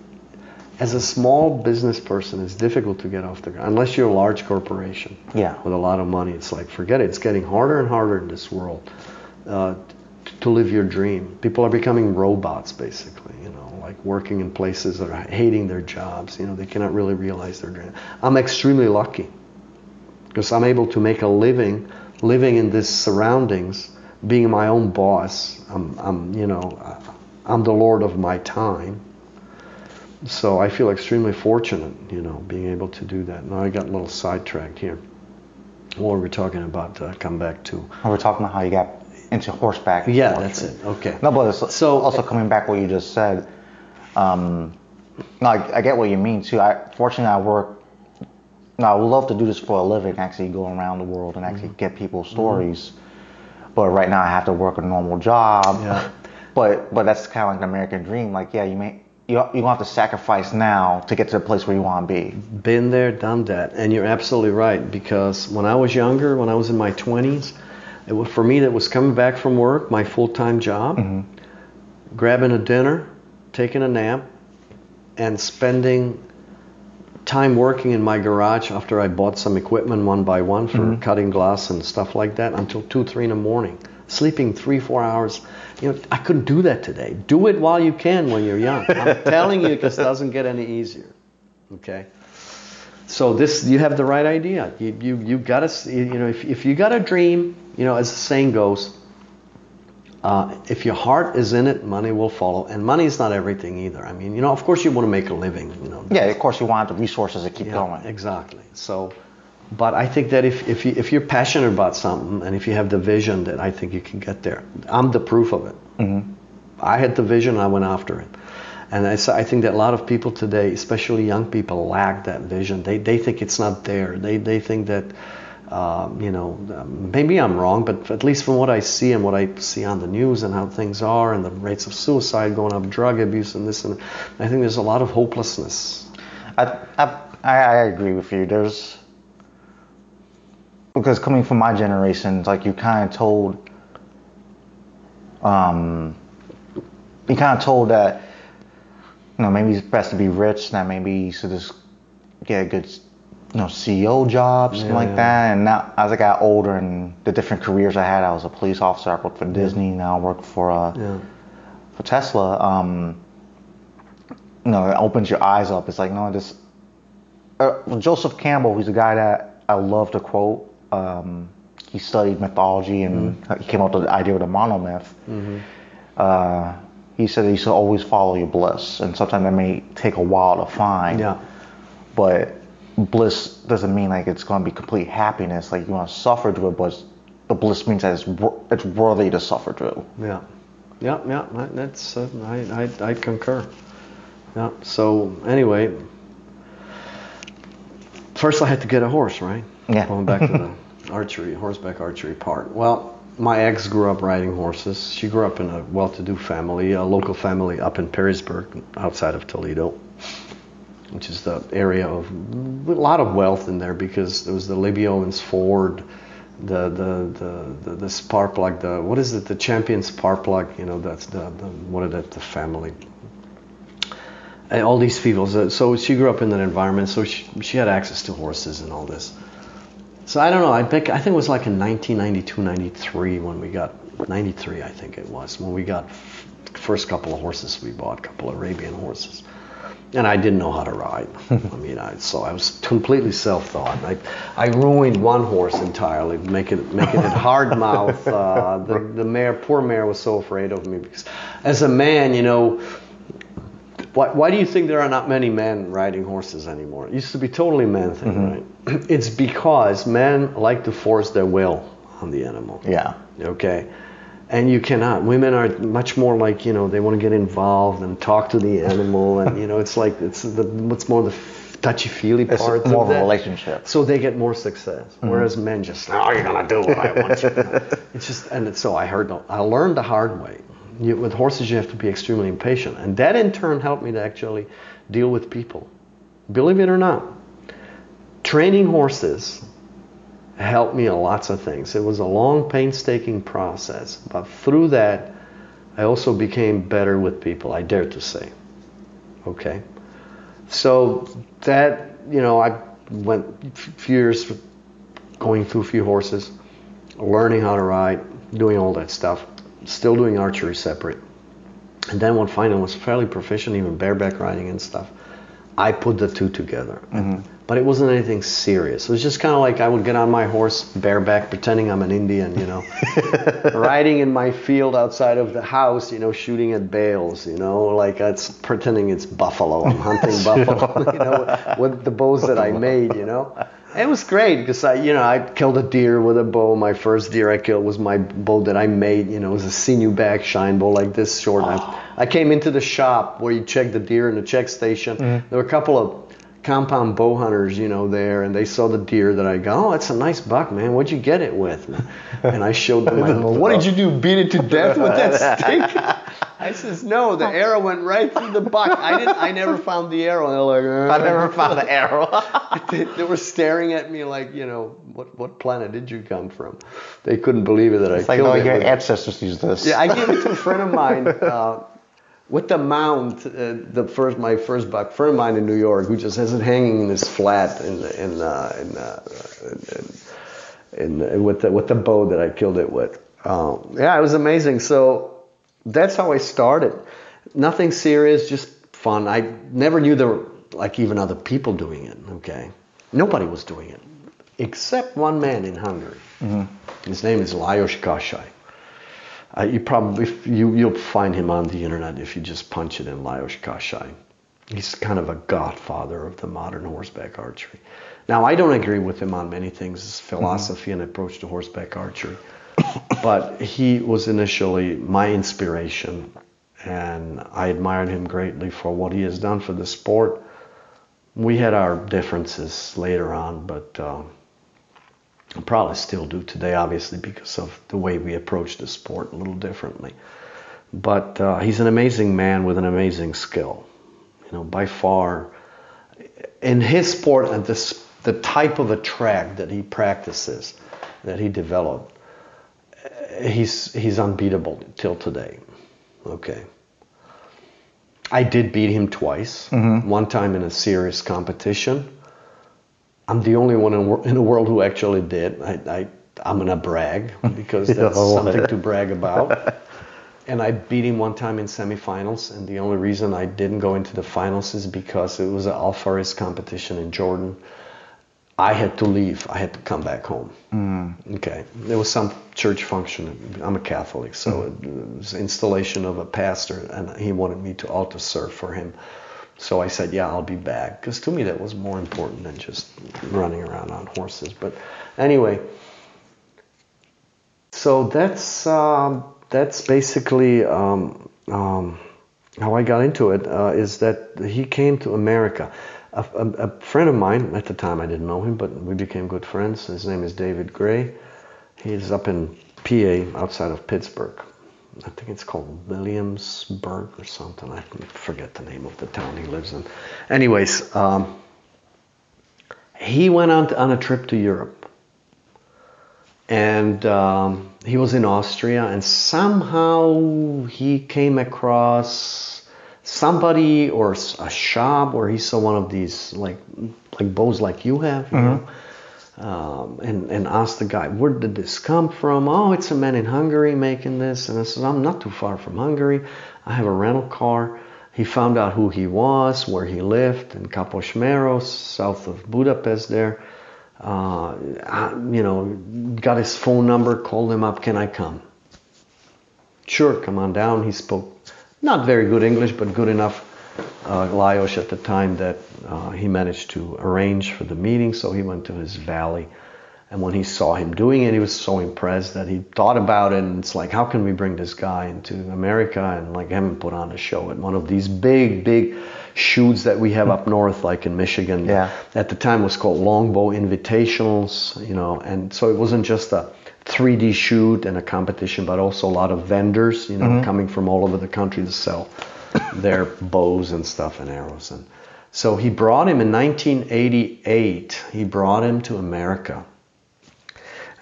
as a small business person, it's difficult to get off the ground unless you're a large corporation. Yeah. With a lot of money, it's like forget it. It's getting harder and harder in this world uh, to live your dream. People are becoming robots, basically. You know, like working in places that are hating their jobs. You know, they cannot really realize their dream. I'm extremely lucky because I'm able to make a living living in these surroundings, being my own boss. I'm, I'm you know, I'm the lord of my time so I feel extremely fortunate, you know, being able to do that. Now I got a little sidetracked here. What were we talking about? Uh, come back to. We are talking about how you got into horseback. Yeah, that's it. Okay. No, but so also coming back what you just said. Um, no, I, I, get what you mean too. I fortunately I work. No, I would love to do this for a living. Actually, go around the world and actually mm-hmm. get people's stories. Mm-hmm. But right now I have to work a normal job. Yeah. but but that's kind of like an American dream. Like yeah, you may you you have to sacrifice now to get to the place where you want to be. Been there, done that, and you're absolutely right. Because when I was younger, when I was in my 20s, it was for me that was coming back from work, my full-time job, mm-hmm. grabbing a dinner, taking a nap, and spending time working in my garage after I bought some equipment one by one for mm-hmm. cutting glass and stuff like that until two, three in the morning, sleeping three, four hours you know, I couldn't do that today. Do it while you can when you're young. I'm telling you, this doesn't get any easier. Okay. So this, you have the right idea. You you you got to, you know, if if you got a dream, you know, as the saying goes, uh, if your heart is in it, money will follow. And money is not everything either. I mean, you know, of course you want to make a living. You know. Yeah, of course you want the resources to keep yeah, going. Exactly. So but I think that if, if, you, if you're passionate about something and if you have the vision, that I think you can get there. I'm the proof of it. Mm-hmm. I had the vision, I went after it. And I, I think that a lot of people today, especially young people, lack that vision. They, they think it's not there. They, they think that, um, you know, maybe I'm wrong, but at least from what I see and what I see on the news and how things are and the rates of suicide going up, drug abuse and this and that, I think there's a lot of hopelessness. I, I, I agree with you. There's because coming from my generation, it's like you kind of told, um, you kind of told that, you know, maybe it's best to be rich, that maybe you should just get a good, you know, CEO job, something yeah, like that. And now, as I got older and the different careers I had, I was a police officer, I worked for Disney, now I work for, uh, yeah. for Tesla. Um, you know, it opens your eyes up. It's like, no, this, uh, Joseph Campbell, who's a guy that I love to quote um, he studied mythology and mm-hmm. he came up with the idea of the monomyth. Mm-hmm. Uh, he said you should always follow your bliss, and sometimes that may take a while to find. Yeah. But bliss doesn't mean like it's going to be complete happiness. Like you want to suffer through it, but the bliss means that it's it's worthy to suffer through. Yeah. Yeah, yeah, that's uh, I, I I concur. Yeah. So anyway, first I had to get a horse, right? Yeah. Going back to the archery, horseback archery part. Well, my ex grew up riding horses. She grew up in a well-to-do family, a local family up in Perrysburg, outside of Toledo, which is the area of a lot of wealth in there because there was the Libbey Owens Ford, the the the the, the spark plug, the what is it, the Champion spark plug? You know, that's the, the what is it, the family and all these people. So she grew up in that environment, so she, she had access to horses and all this. So I don't know. I think I think it was like in 1992, 93 when we got 93. I think it was when we got first couple of horses we bought, a couple of Arabian horses, and I didn't know how to ride. I mean, I so I was completely self-taught. I I ruined one horse entirely, making making it hard mouth. Uh, the the mare, poor mare, was so afraid of me because as a man, you know Why, why do you think there are not many men riding horses anymore? It used to be totally man thing, Mm-hmm. right? It's because men like to force their will on the animal. Yeah. Okay. And you cannot. Women are much more like you know they want to get involved and talk to the animal, and you know it's like it's the what's more the touchy feely It's part more of a that. relationship. So they get more success, whereas men just, oh, you're gonna do what I want you. to." it's just, and it's, so I heard, I learned the hard way. You, with horses, you have to be extremely impatient, and that in turn helped me to actually deal with people. Believe it or not, training horses helped me in lots of things. It was a long, painstaking process, but through that, I also became better with people. I dare to say, okay. So that you know, I went a few years going through a few horses, learning how to ride, doing all that stuff, still doing archery separate. And then when finally was fairly proficient, even bareback riding and stuff, I put the two together. Mm-hmm. But it wasn't anything serious. It was just kind of like I would get on my horse bareback, pretending I'm an Indian, you know, riding in my field outside of the house, you know, shooting at bales, you know, like it's pretending it's buffalo. I'm hunting buffalo, you know, with the bows that I made, you know. It was great because I, you know, I killed a deer with a bow. My first deer I killed was my bow that I made. You know, it was a sinew back shine bow like this short. I, I came into the shop where you check the deer in the check station. Mm-hmm. There were a couple of compound bow hunters, you know, there, and they saw the deer that I got. Oh, that's a nice buck, man. What'd you get it with? And I showed them my bow. What did you do? Beat it to death with that stick? I says, no, the arrow went right through the buck. I didn't. I never found the arrow. And they're like, I never found the arrow. they, they were staring at me like, you know, what what planet did you come from? They couldn't believe it that I It's like, killed no, it. your ancestors used this. yeah, I gave it to a friend of mine uh, with the mount. Uh, the first, my first buck, friend of mine in New York, who just has it hanging in his flat in in uh, in, uh, in, in, in with the with the bow that I killed it with. Um, yeah, it was amazing. So that's how I started. Nothing serious, just fun. I never knew there were like even other people doing it. Okay, nobody was doing it except one man in Hungary. His name is Lajos Kassai. Uh, you probably you you'll find him on the internet if you just punch it in Lajos Kassai. He's kind of a godfather of the modern horseback archery. Now I don't agree with him on many things, his philosophy and approach to horseback archery, but he was initially my inspiration, and I admired him greatly for what he has done for the sport. We had our differences later on, but. Uh, probably still do today, obviously, because of the way we approach the sport a little differently. But uh, he's an amazing man with an amazing skill. You know, by far, in his sport and this, the type of a track that he practices, that he developed, he's he's unbeatable till today. Okay. I did beat him twice. Mm-hmm. One time in a serious competition. I'm the only one in, in the world who actually did. I, I, I'm gonna brag because that's Yeah. something to brag about. And I beat him one time in semifinals, and the only reason I didn't go into the finals is because it was an Al Faris competition in Jordan. I had to leave. I had to come back home. Okay. There was some church function. I'm a Catholic, so it was installation of a pastor, and he wanted me to altar serve for him. So I said, yeah, I'll be back. Because to me, that was more important than just running around on horses. But anyway, so that's um, that's basically um, um, how I got into it. Uh, is that he came to America. A, a, a friend of mine at the time, I didn't know him, but we became good friends. His name is David Gray. He's up in PA, outside of Pittsburgh. I think it's called Williamsburg or something. I forget the name of the town he lives in. Anyways, um, he went on, on a trip to Europe. And um, he was in Austria, and somehow he came across somebody or a shop where he saw one of these like like bows like you have, you know, um, and and asked the guy, "Where did this come from?" Oh, it's a man in Hungary making this, and I said, "I'm not too far from Hungary. I have a rental car." He found out who he was, where he lived in Kaposmeros, south of Budapest. There, uh, I- you know, got his phone number, called him up. Can I come? Sure, come on down. He spoke not very good English, but good enough. uh, Lajos at the time that uh, he managed to arrange for the meeting, so he went to his valley. And when he saw him doing it, he was so impressed that he thought about it. And it's like, how can we bring this guy into America and like have him put on a show at one of these big, big shoots that we have up north, like in Michigan. Yeah. At the time, it was called Longbow Invitationals, you know. And so it wasn't just a 3D shoot and a competition, but also a lot of vendors, you know, mm-hmm. coming from all over the country to sell their bows and stuff and arrows. And so he brought him in 1988. He brought him to America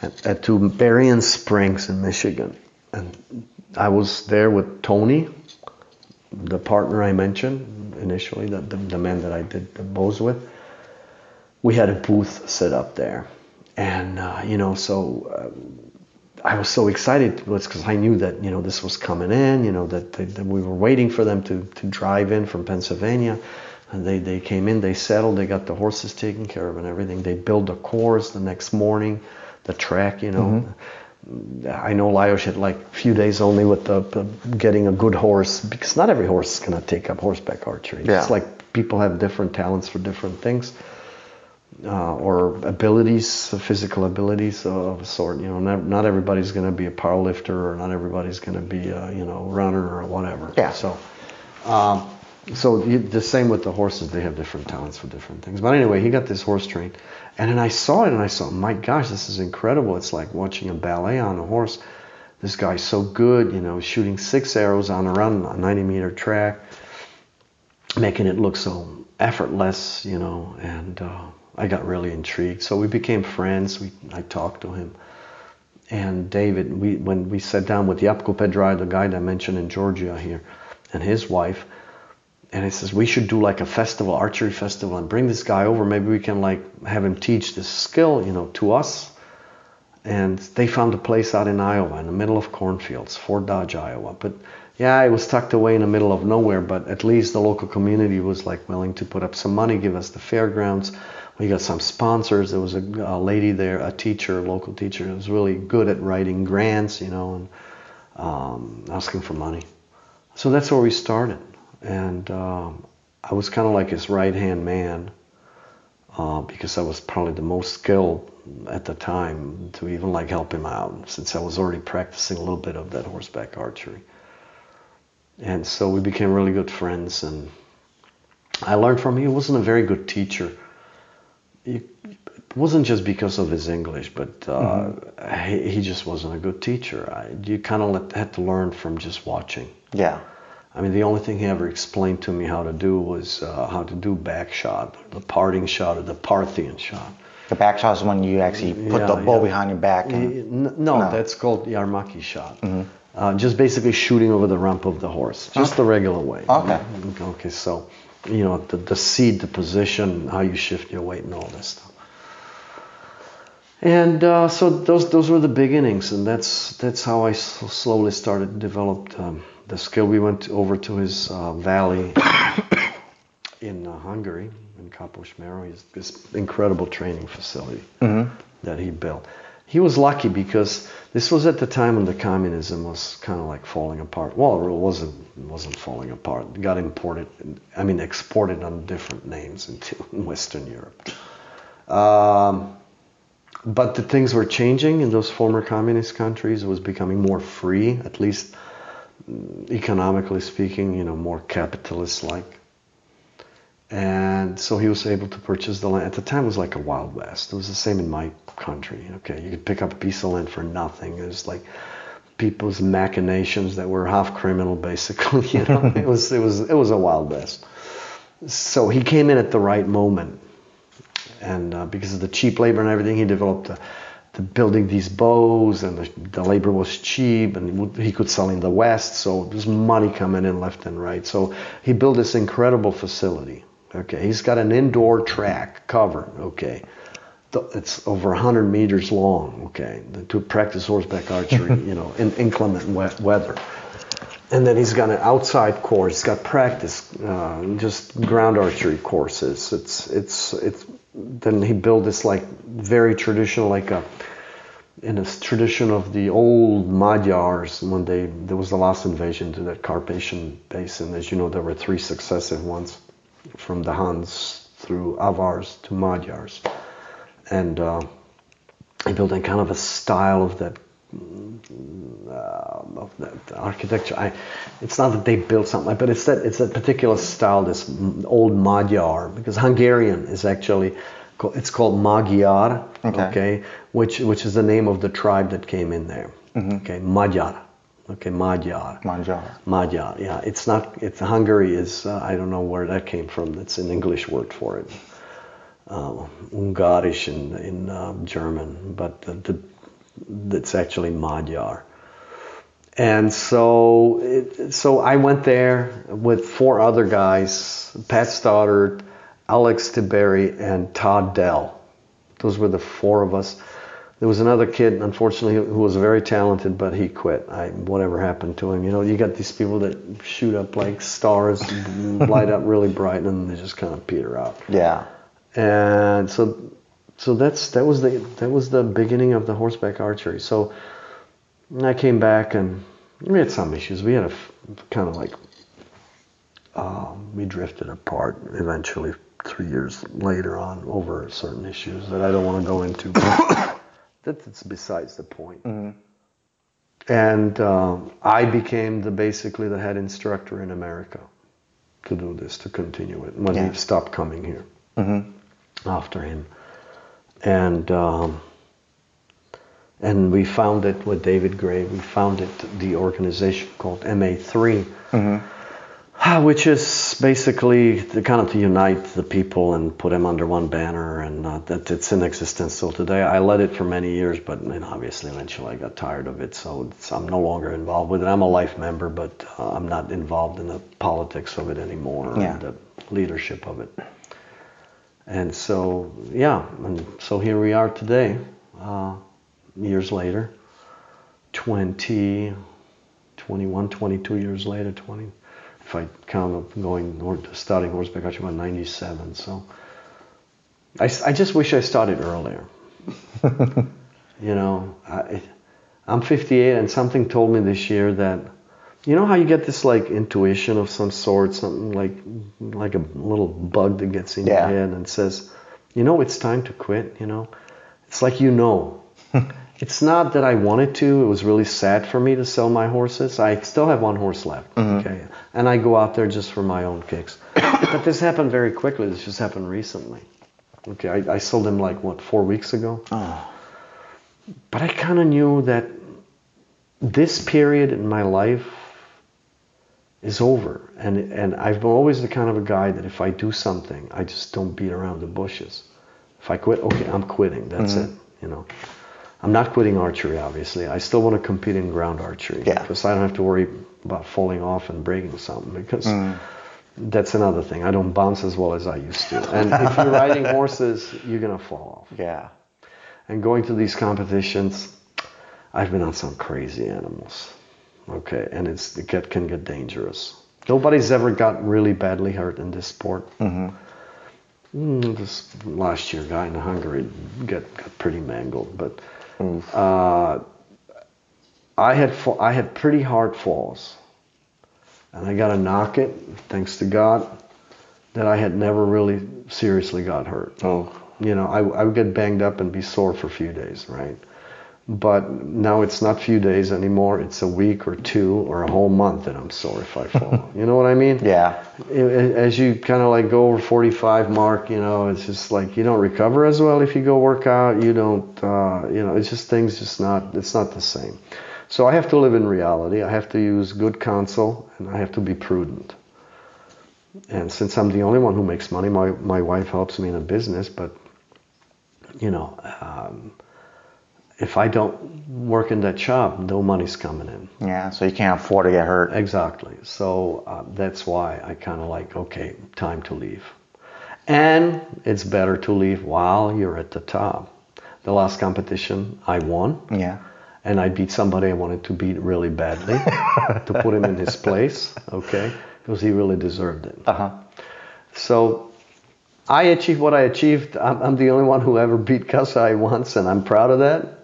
at, at to Berrien Springs in Michigan, and I was there with Tony, the partner I mentioned initially, the, the, the man that I did the bows with. We had a booth set up there, and uh, you know, so uh, I was so excited because I knew that you know this was coming in, you know that, they, that we were waiting for them to, to drive in from Pennsylvania, and they, they came in, they settled, they got the horses taken care of and everything. They built the course the next morning, the track, you know. I know Lajos had like a few days only with the, the getting a good horse because not every horse is gonna take up horseback archery. Yeah. It's like people have different talents for different things uh, or abilities, physical abilities of a sort. You know, not, not everybody's going to be a power lifter, or not everybody's going to be a you know runner or whatever. Yeah. So, um, so you, the same with the horses. They have different talents for different things. But anyway, he got this horse trained, and then I saw it, and I saw, my gosh, this is incredible. It's like watching a ballet on a horse. This guy's so good, you know, shooting six arrows on a run, a 90 meter track, making it look so effortless, you know, and uh, I got really intrigued. So we became friends. We, I talked to him. And David, we, when we sat down with Jaap Koppedrayer, the guy that I mentioned in Georgia here, and his wife, and he says, we should do like a festival, archery festival, and bring this guy over. Maybe we can like have him teach this skill, you know, to us. And they found a place out in Iowa, in the middle of cornfields, Fort Dodge, Iowa. But yeah, it was tucked away in the middle of nowhere, but at least the local community was like willing to put up some money, give us the fairgrounds. We got some sponsors. There was a, a lady there, a teacher, a local teacher, who was really good at writing grants, you know, and um, asking for money. So that's where we started. And um, I was kind of like his right hand man uh, because I was probably the most skilled at the time to even like help him out since I was already practicing a little bit of that horseback archery. And so we became really good friends and I learned from him. He wasn't a very good teacher. It wasn't just because of his English, but uh, he, he just wasn't a good teacher. I, you kind of had to learn from just watching. Yeah. I mean, the only thing he ever explained to me how to do was uh, how to do back shot, the parting shot, or the Parthian shot. The back shot is when you actually put Yeah, the bow yeah. behind your back. And, No, No. that's called the Yarmaki shot. Uh, just basically shooting over the rump of the horse, just the regular way. Okay. Okay, so you know the, the seat, the position, how you shift your weight, and all this stuff. And uh, so those those were the beginnings, and that's that's how I s- slowly started developed um, the skill. We went over to his uh, valley in uh, Hungary, in Kaposmérő, his this incredible training facility that he built. He was lucky because this was at the time when the communism was kind of like falling apart. Well, it wasn't wasn't falling apart. It got imported, I mean, exported under different names into Western Europe. Um, but the things were changing in those former communist countries. It was becoming more free, at least mm, economically speaking, you know, more capitalist-like. And so he was able to purchase the land. At the time, it was like a wild west. It was the same in my country. Okay, you could pick up a piece of land for nothing. It was like people's machinations that were half criminal, basically. You know, it was it was it was a wild west. So he came in at the right moment, and uh, because of the cheap labor and everything, he developed the, the building these bows, and the, the labor was cheap, and he could sell in the West. So there's money coming in left and right. So he built this incredible facility. Okay, he's got an indoor track covered. Okay, it's over 100 meters long. Okay, to practice horseback archery, you know, in inclement we- weather. And then he's got an outside course. He's got practice, uh, just ground archery courses. It's it's it's. Then he built this like very traditional, like a in a tradition of the old Magyars when they there was the last invasion to that Carpathian basin. As you know, there were three successive ones from the Huns through Avars to Magyars, and uh, they built in kind of a style of that uh, of the architecture. I, it's not that they built something, but it's that it's a particular style, this old Magyar, because Hungarian is actually it's called Magyar, okay. okay, which which is the name of the tribe that came in there. Mm-hmm. Okay, Magyar. Okay, Magyar. Magyar. Magyar. Yeah, it's not. It's Hungary is. Uh, I don't know where that came from. It's an English word for it. Uh, Ungarisch in in uh, German, but the, the that's actually Magyar. And so, it, so I went there with four other guys: Pat Stoddard, Alex Tiberi, and Todd Dell. Those were the four of us. There was another kid, unfortunately, who was very talented, but he quit. I, whatever happened to him? You know, you got these people that shoot up like stars, light up really bright, and they just kind of peter out. Yeah. And so so that's that was the that was the beginning of the horseback archery. So I came back and we had some issues. We had a kind of like um, we drifted apart eventually three years later on over certain issues that I don't want to go into. That's besides the point. Mm-hmm. And uh, I became the basically the head instructor in America to do this to continue it when yeah. he stopped coming here mm-hmm. After him and um, and we founded with David Gray. We founded the organization called MA3, mm-hmm. which is basically the kind of to unite the people and put them under one banner, and uh, that it's in existence still today. I led it for many years, but know, obviously eventually I got tired of it, so I'm no longer involved with it. I'm a life member, but uh, I'm not involved in the politics of it anymore, yeah. and the leadership of it. And so, yeah, and so here we are today, uh, years later, 20, 21, 22 years later, 20, if I count up going or starting horseback actually about 97. So I, I just wish I started earlier. you know, I, I'm 58 and something told me this year that you know how you get this like intuition of some sort, something like like a little bug that gets in yeah. your head and says, you know, it's time to quit. You know, it's like you know. it's not that I wanted to. It was really sad for me to sell my horses. I still have one horse left. Mm-hmm. Okay, and I go out there just for my own kicks. but this happened very quickly. This just happened recently. Okay, I, I sold him like what four weeks ago. Oh. But I kind of knew that this period in my life is over. And and I've been always the kind of a guy that if I do something, I just don't beat around the bushes. If I quit, okay, I'm quitting. That's mm-hmm. it. You know, I'm not quitting archery. Obviously, I still want to compete in ground archery yeah. because I don't have to worry about falling off and breaking something because. Mm. That's another thing. I don't bounce as well as I used to. And if you're riding horses, you're gonna fall off. Yeah. And going to these competitions, I've been on some crazy animals. Okay, and it's it get, can get dangerous. Nobody's ever got really badly hurt in this sport. Mm-hmm. Mm, this last year guy in Hungary got, got pretty mangled, but uh, I had I had pretty hard falls, and I got a knock it thanks to God that I had never really seriously got hurt. Oh, you know, I, I would get banged up and be sore for a few days, right? But now it's not few days anymore. It's a week or two or a whole month that I'm sore if I fall. you know what I mean? Yeah. As you kind of like go over 45 mark, you know, it's just like you don't recover as well if you go work out. You don't, uh, you know, it's just things just not, it's not the same. So I have to live in reality. I have to use good counsel and I have to be prudent. And since I'm the only one who makes money, my, my wife helps me in a business, but, you know, um, if I don't work in that shop, no money's coming in. Yeah, so you can't afford to get hurt. Exactly. So uh, that's why I kind of like, okay, time to leave. And it's better to leave while you're at the top. The last competition, I won. Yeah. And I beat somebody I wanted to beat really badly to put him in his place, okay? Because he really deserved it. Uh-huh. So I achieved what I achieved. I'm, I'm the only one who ever beat Kassai once, and I'm proud of that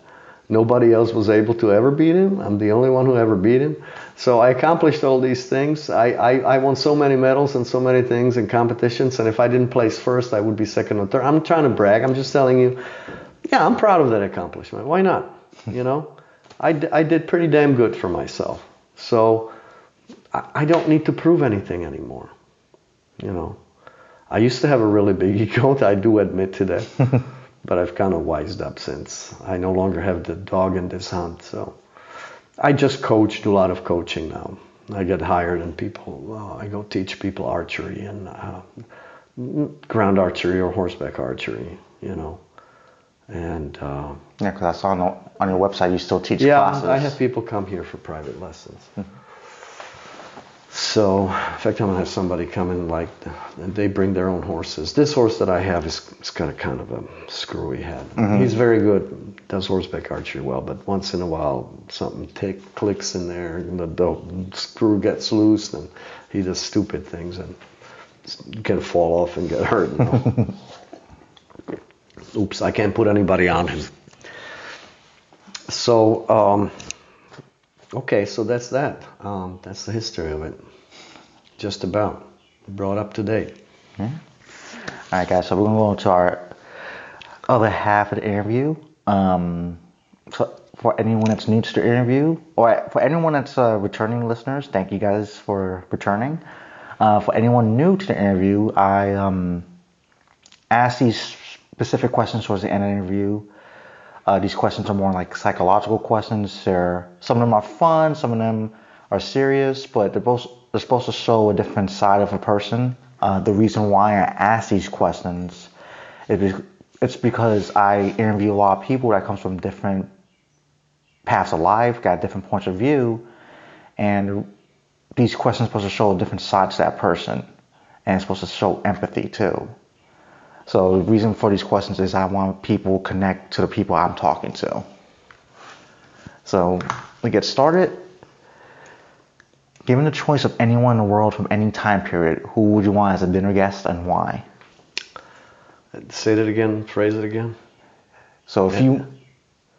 Nobody else was able to ever beat him. I'm the only one who ever beat him. So I accomplished all these things. I, I, I won so many medals and so many things in competitions. And if I didn't place first, I would be second or third. I'm trying to brag. I'm just telling you, yeah, I'm proud of that accomplishment. Why not? You know, I, I did pretty damn good for myself. So I, I don't need to prove anything anymore. You know, I used to have a really big ego. I do admit to that. but I've kind of wised up since. I no longer have the dog in this hunt. So I just coach, do a lot of coaching now. I get hired and people, well, I go teach people archery and uh, ground archery or horseback archery, you know. And uh, yeah, because I saw on, on your website you still teach yeah, classes. I have people come here for private lessons. So, in fact, I'm gonna have somebody come in like, they bring their own horses. This horse that I have is, is got a kind of a screwy head. Mm-hmm. He's very good, does horseback archery well, but once in a while something tick, clicks in there, and the, the screw gets loose, and he does stupid things and can fall off and get hurt. You know? Oops, I can't put anybody on him. So, um, okay, so that's that. Um, that's the history of it just about brought up to date. Yeah. All right, guys. So we're gonna go on to our other half of the interview. Um, so for anyone that's new to the interview, or for anyone that's uh, returning listeners, thank you guys for returning. Uh, for anyone new to the interview, I um, ask these specific questions towards the end of the interview. Uh, these questions are more like psychological questions. They're, some of them are fun, some of them are serious, but they're both they're supposed to show a different side of a person. Uh, the reason why I ask these questions is it's because I interview a lot of people that comes from different paths of life, got different points of view, and these questions are supposed to show a different side to that person, and it's supposed to show empathy too. So the reason for these questions is I want people connect to the people I'm talking to. So we get started. Given the choice of anyone in the world from any time period, who would you want as a dinner guest and why? Say that again. Phrase it again. So if you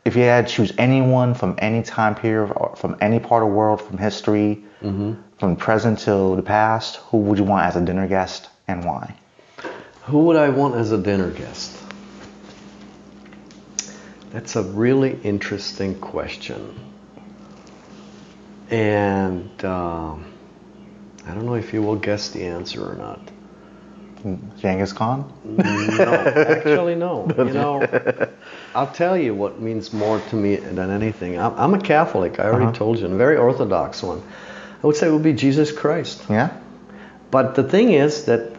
if you had to choose anyone from any time period or from any part of the world, from history, mm-hmm. from present till the past, who would you want as a dinner guest and why? Who would I want as a dinner guest? That's a really interesting question. And uh, I don't know if you will guess the answer or not. Genghis Khan? No, actually no. You know, I'll tell you what means more to me than anything. I'm, I'm a Catholic. I already uh-huh. told you, and a very Orthodox one. I would say it would be Jesus Christ. Yeah. But the thing is that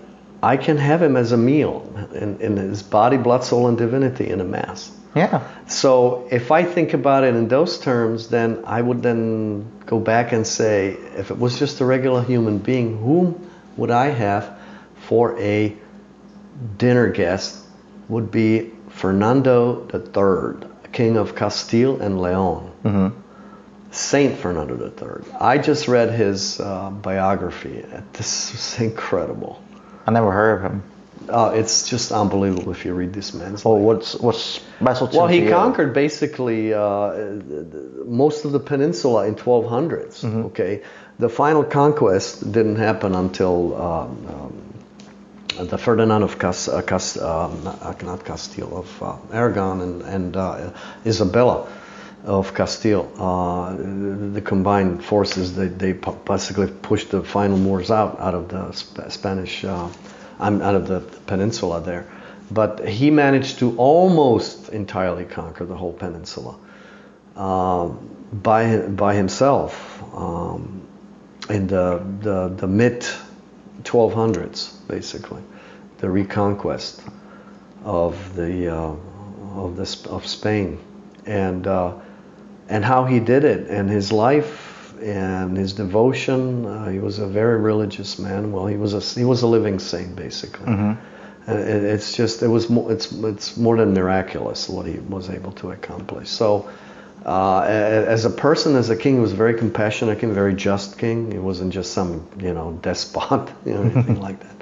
I can have him as a meal in, in his body, blood, soul, and divinity in a mass. Yeah. So if I think about it in those terms, then I would then go back and say, if it was just a regular human being, whom would I have for a dinner guest? Would be Fernando III, King of Castile and Leon. Mm-hmm. Saint Fernando III. I just read his uh, biography. This is incredible. I never heard of him. Uh, it's just unbelievable if you read this man's. Oh, what's what's special? Well, he conquered basically uh, most of the peninsula in 1200s. Mm-hmm. Okay, the final conquest didn't happen until um, um, the Ferdinand of Cas, uh, Cas um, not Castile of uh, Aragon and, and uh, Isabella of Castile. Uh, the combined forces they, they basically pushed the final Moors out out of the Sp- Spanish I'm out of the peninsula there. But he managed to almost entirely conquer the whole peninsula um, by, by himself um, in the, the, the mid 1200s, basically, the reconquest of the uh, of this of Spain, and uh, and how he did it, and his life and his devotion. Uh, he was a very religious man. Well, he was a he was a living saint basically. Mm-hmm. It, it's just it was more, it's it's more than miraculous what he was able to accomplish. So. Uh, as a person, as a king, he was a very compassionate king, very just king. He wasn't just some, you know, despot, you know, anything like that.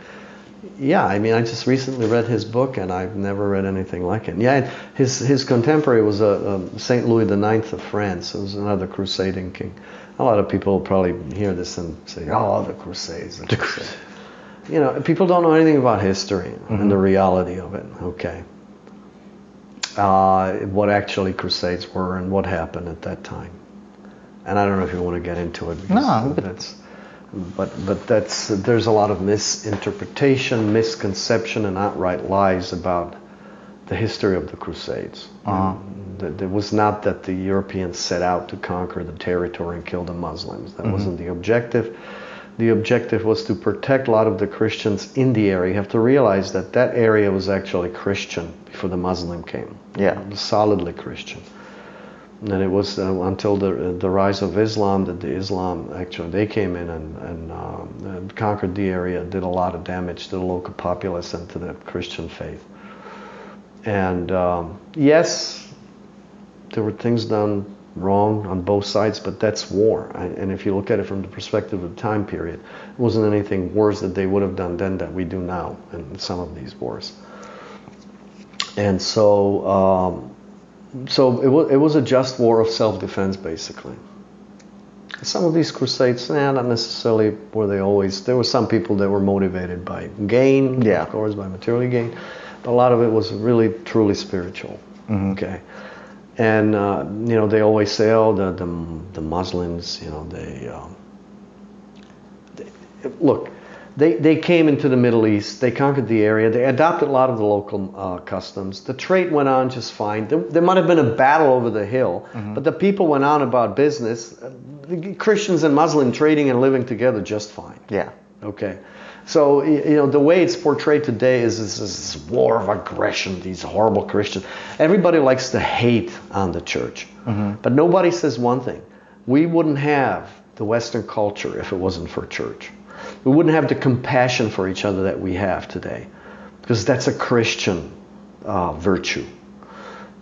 Yeah, I mean, I just recently read his book, and I've never read anything like it. Yeah, his his contemporary was a, a Saint Louis IX of France. It was another crusading king. A lot of people probably hear this and say, "Oh, the Crusades." The Crusades. You know, people don't know anything about history and the reality of it. Okay. Uh, what actually Crusades were and what happened at that time. And I don't know if you want to get into it. because No, but- that's. But but that's there's a lot of misinterpretation, misconception, and outright lies about the history of the Crusades. Uh-huh. It was not that the Europeans set out to conquer the territory and kill the Muslims. That wasn't the objective. The objective was to protect a lot of the Christians in the area. You have to realize that that area was actually Christian before the Muslim came. Yeah. Solidly Christian. And it was uh, until the the rise of Islam that the Islam actually they came in and and, um, and conquered the area, did a lot of damage to the local populace and to the Christian faith. And um, yes, there were things done wrong on both sides, but that's war. And if you look at it from the perspective of the time period, it wasn't anything worse that they would have done then that we do now in some of these wars. And so, um, so it was, it was a just war of self-defense, basically. Some of these crusades, nah, not necessarily were they always. There were some people that were motivated by gain, Yeah. of course, by material gain. But a lot of it was really, truly spiritual. Okay. And uh, you know, they always say, oh, the the, the Muslims, you know, they, um, they look. They, they came into the Middle East. They conquered the area. They adopted a lot of the local uh, customs. The trade went on just fine. There, there might have been a battle over the hill, but the people went on about business. Uh, Christians and Muslim trading and living together just fine. Yeah. Okay. So, you know, the way it's portrayed today is this, this war of aggression, these horrible Christians. Everybody likes to hate on the church. But nobody says one thing. We wouldn't have the Western culture if it wasn't for church. We wouldn't have the compassion for each other that we have today because that's a Christian uh, virtue.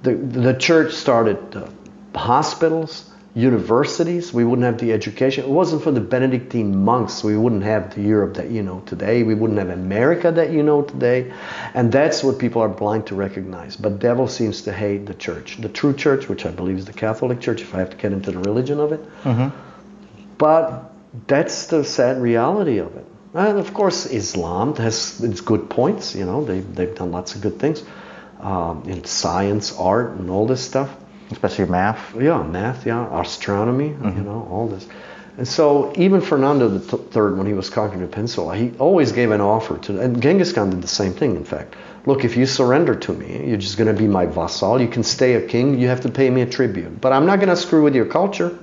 The, the church started uh, hospitals, universities. We wouldn't have the education. It wasn't for the Benedictine monks. We wouldn't have the Europe that you know today. We wouldn't have America that you know today. And that's what people are blind to recognize. But devil seems to hate the church, the true church, which I believe is the Catholic Church. If I have to get into the religion of it, but that's the sad reality of it. And of course, Islam has its good points. You know, they they've done lots of good things um, in science, art, and all this stuff. Especially math. Yeah, math, yeah, astronomy, you mm-hmm. know, all this. And so even Fernando the Third, when he was conquering the peninsula, he always gave an offer to, and Genghis Khan did the same thing. In fact, look, if you surrender to me, you're just going to be my vassal. You can stay a king. You have to pay me a tribute, but I'm not going to screw with your culture.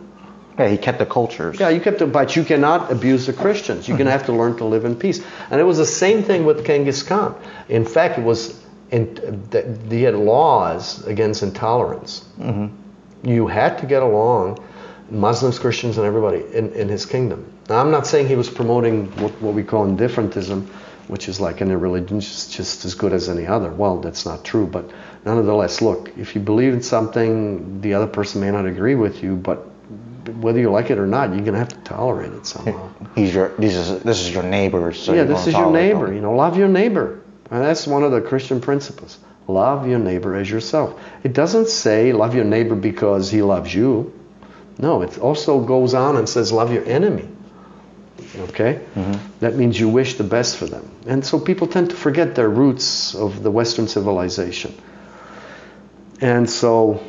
Yeah, he kept the cultures. Yeah, you kept to, but you cannot abuse the Christians. You're going to mm-hmm. have to learn to live in peace. And it was the same thing with Genghis Khan. In fact, it was in, that he had laws against intolerance. Mm-hmm. You had to get along, Muslims, Christians, and everybody in, in his kingdom. Now, I'm not saying he was promoting what, what we call indifferentism, which is like any religion, just, just as good as any other. Well, that's not true, but nonetheless, look, if you believe in something, the other person may not agree with you, but whether you like it or not, you're going to have to tolerate it somehow. He's your. This is this is your neighbor. So yeah, you're this is your neighbor. them. You know, love your neighbor. And that's one of the Christian principles. Love your neighbor as yourself. It doesn't say love your neighbor because he loves you. No, it also goes on and says love your enemy. Okay? Mm-hmm. That means you wish the best for them. And so people tend to forget their roots of the Western civilization. And so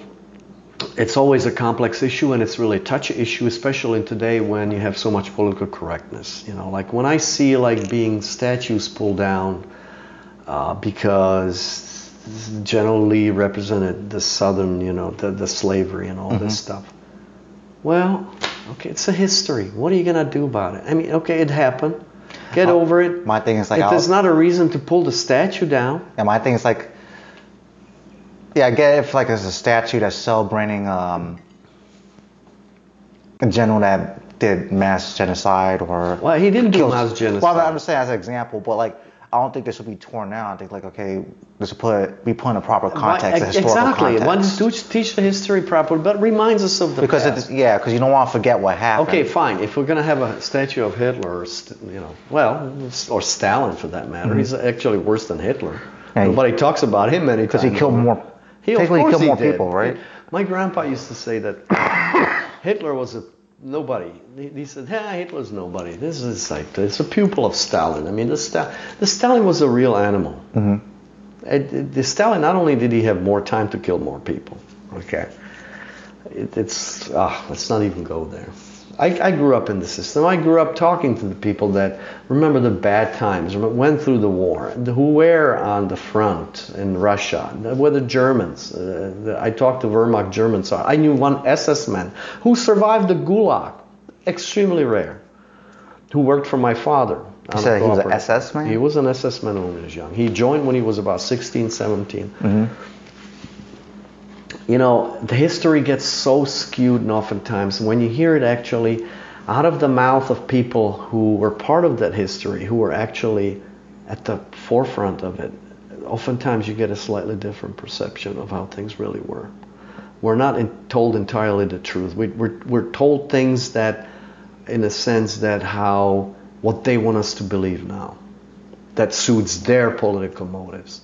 it's always a complex issue and it's really a touchy issue, especially in today when you have so much political correctness. You know, like when I see like being statues pulled down uh, because General Lee represented the Southern, you know, the, the slavery and all this stuff. Well, okay, it's a history. What are you gonna do about it? I mean, okay, it happened. Get Uh, over it. My thing is like, if I'll- there's not a reason to pull the statue down, and my thing is like, yeah, I get if like there's a statue that's celebrating um, a general that did mass genocide or well, he didn't do mass genocide. Well, I'm just saying as an example, but like I don't think this should be torn down. I think like okay, this should put be put in a proper context, Right, historical exactly. context. One teach the history properly, but reminds us of the because past. it's yeah, because you don't want to forget what happened. Okay, fine. If we're going to have a statue of Hitler, or, st- you know, well, or Stalin for that matter, he's actually worse than Hitler. Mm-hmm. Yeah, he- Nobody talks about him many because he killed more. He, of technically course killed he more did. people, right? My grandpa used to say that Hitler was a nobody. He, said, "Yeah, Hitler's nobody. This is like it's a pupil of Stalin. I mean, the, Sta- the Stalin was a real animal. Mm-hmm. It- the Stalin not only did he have more time to kill more people. Okay, it, it's ah, let's not even go there. I, I grew up in the system. I grew up talking to the people that remember the bad times, went through the war, who were on the front in Russia, were the Germans. Uh, the- I talked to Wehrmacht Germans. I knew one SS man who survived the Gulag, extremely rare, who worked for my father. a said he was an. SS man? He was an SS man when he was young. He joined when he was about 16, 17 you know, the history gets so skewed, and oftentimes when you hear it actually out of the mouth of people who were part of that history, who were actually at the forefront of it, oftentimes you get a slightly different perception of how things really were. We're not in, told entirely the truth. We, we're, we're told things that, in a sense, that how what they want us to believe now, that suits their political motives.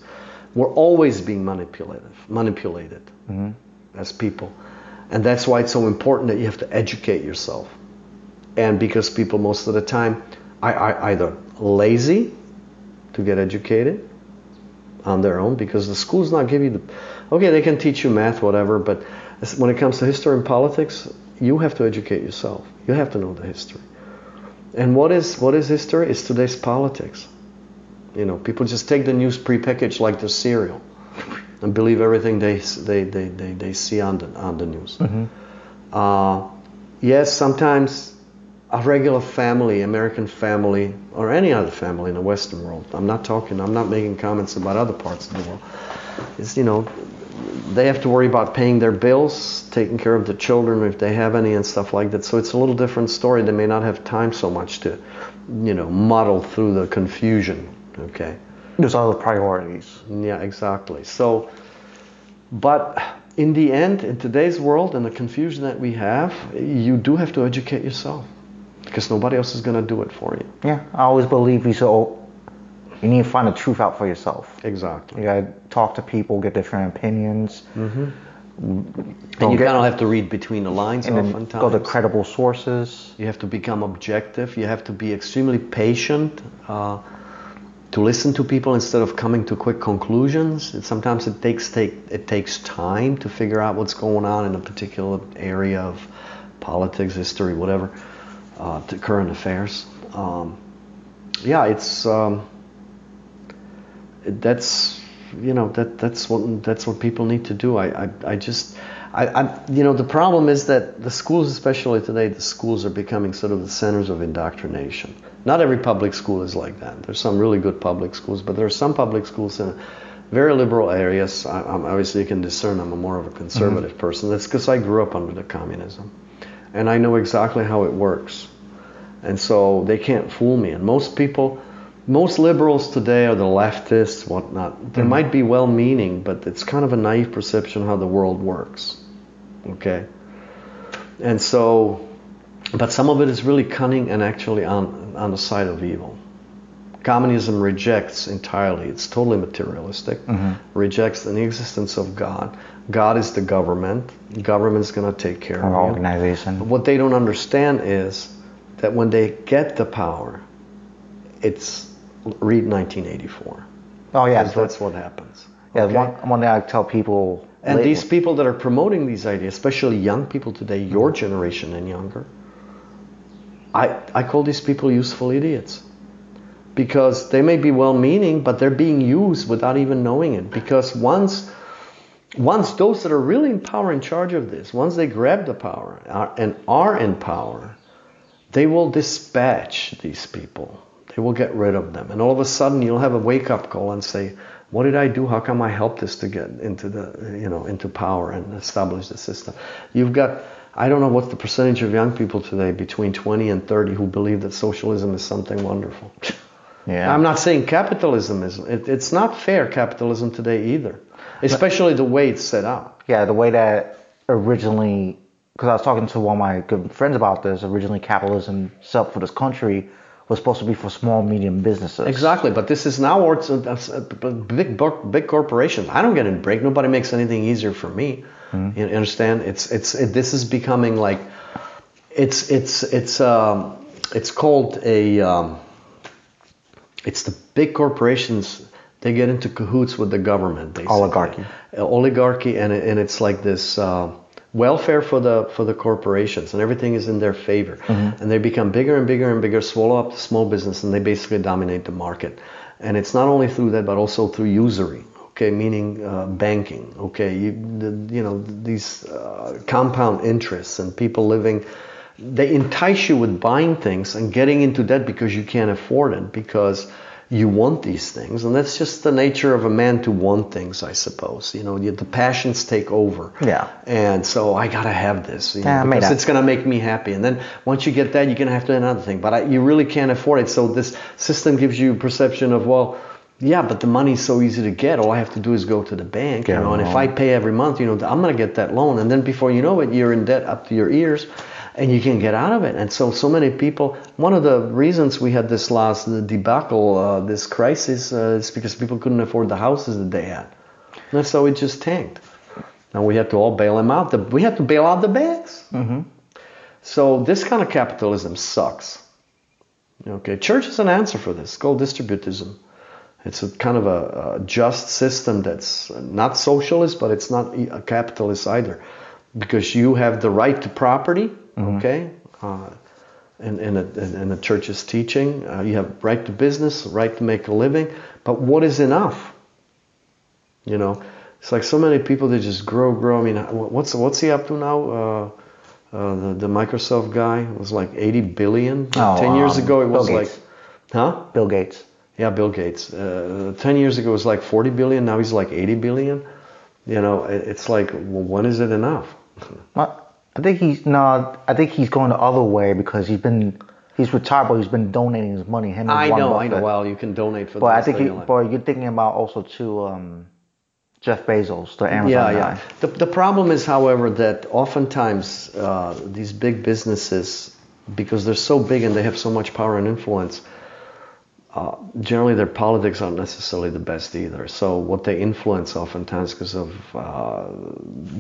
We're always being manipulated, manipulated Mm-hmm. as people. And that's why it's so important that you have to educate yourself. And because people most of the time are, are either lazy to get educated on their own because the schools not give you the okay they can teach you math whatever but when it comes to history and politics you have to educate yourself. You have to know the history. And what is what is history? It's today's politics. You know people just take the news prepackaged like the cereal and believe everything they they, they, they, they see on the on the news uh, yes sometimes a regular family, American family, or any other family in the Western world. I'm not talking. I'm not making comments about other parts of the world. It's you know, they have to worry about paying their bills, taking care of the children if they have any, and stuff like that. So it's a little different story. They may not have time so much to, you know, muddle through the confusion. Okay. There's other priorities. Yeah, exactly. So, but in the end, in today's world and the confusion that we have, you do have to educate yourself because nobody else is going to do it for you. Yeah, I always believe you should. You need to find the truth out for yourself. Exactly. You gotta talk to people, get different opinions, And Don't you kind of have to read between the lines and then oftentimes. go to credible sources. You have to become objective. You have to be extremely patient uh, to listen to people instead of coming to quick conclusions. It, sometimes it takes take it takes time to figure out what's going on in a particular area of politics, history, whatever, uh, to current affairs. Um, yeah, it's um, that's you know that that's what that's what people need to do. I I, I just I, I you know the problem is that the schools, especially today, the schools are becoming sort of the centers of indoctrination. Not every public school is like that. There's some really good public schools, but there are some public schools in very liberal areas. I, I'm, obviously, you can discern I'm a more of a conservative mm-hmm. person. That's because I grew up under the communism, and I know exactly how it works. And so they can't fool me. And most people, most liberals today are the leftists, whatnot. They mm-hmm. might be well meaning, but it's kind of a naive perception how the world works. Okay? And so, but some of it is really cunning and actually on, on the side of evil. Communism rejects entirely, it's totally materialistic, mm-hmm. rejects the existence of God. God is the government, government's going to take care Or of organization. What they don't understand is that when they get the power, it's read 1984. Oh yeah, Because that's what happens. yeah. okay? One one day I tell people. And these people that are promoting these ideas, especially young people today, your mm-hmm. generation and younger, I, I call these people useful idiots. Because they may be well meaning, but they're being used without even knowing it. Because once, once those that are really in power, in charge of this, once they grab the power and are in power, they will dispatch these people. They will get rid of them. And all of a sudden you'll have a wake up call and say, what did I do? How come I helped this to get into the, you know, into power and establish the system? You've got, I don't know what's the percentage of young people today between 20 and 30 who believe that socialism is something wonderful. Yeah. I'm not saying capitalism is. It, it's not fair capitalism today either, especially the way it's set up. Yeah, the way that originally, because I was talking to one of my good friends about this, originally capitalism set up for this country was supposed to be for small, medium businesses. Exactly, but this is now or it's a, a- a big big corporations. I don't get any break. Nobody makes anything easier for me. You understand? It's it's it, this is becoming like it's it's it's um it's called a um, it's the big corporations. They get into cahoots with the government. Basically. Oligarchy. Uh, oligarchy, and and it's like this. Uh, Welfare for the for the corporations and everything is in their favor, and they become bigger and bigger and bigger, swallow up the small business, and they basically dominate the market. And it's not only through that, but also through usury. Okay, meaning uh, banking. Okay, you the, you know these uh, compound interests and people living. They entice you with buying things and getting into debt because you can't afford it because you want these things, and that's just the nature of a man to want things, I suppose. You know, the passions take over. Yeah. And so I gotta have this, you know, because it's gonna make me happy. And then once you get that, you're gonna have to do another thing. But I, you really can't afford it. So this system gives you perception of well, yeah, but the money's so easy to get. All I have to do is go to the bank, you Get a know. And if. I pay every month, you know, I'm gonna get that loan. And then before you know it, you're in debt up to your ears. And you can't get out of it. And so, so many people. One of the reasons we had this last debacle, uh, this crisis, uh, is because people couldn't afford the houses that they had. And how it just tanked. And we had to all bail them out. The, we had to bail out the banks. So this kind of capitalism sucks. Okay, church is an answer for this. It's called distributism. It's a kind of a, a just system that's not socialist, but it's not a capitalist either, because you have the right to property. Okay, uh, in, in, a, in a church's teaching, uh, you have right to business, right to make a living. But what is enough? You know, it's like so many people they just grow, grow. I mean, what's what's he up to now? Uh, uh, the, the Microsoft guy was like 80 billion. Oh, Ten years um, ago, it was like, Gates. huh? Bill Gates. Yeah, Bill Gates. Uh, Ten years ago, it was like 40 billion. Now he's like 80 billion. You know, it, it's like, well, when is it enough? I think he's no. I think he's going the other way because he's been he's retired, but he's been donating his money. Him and I know, I know. Well, you can donate for. But the I think he, but you're thinking about also too um, Jeff Bezos, the Amazon yeah, guy. yeah. The, the problem is, however, that oftentimes uh, these big businesses, because they're so big and they have so much power and influence, uh, generally their politics aren't necessarily the best either. So what they influence oftentimes because of uh,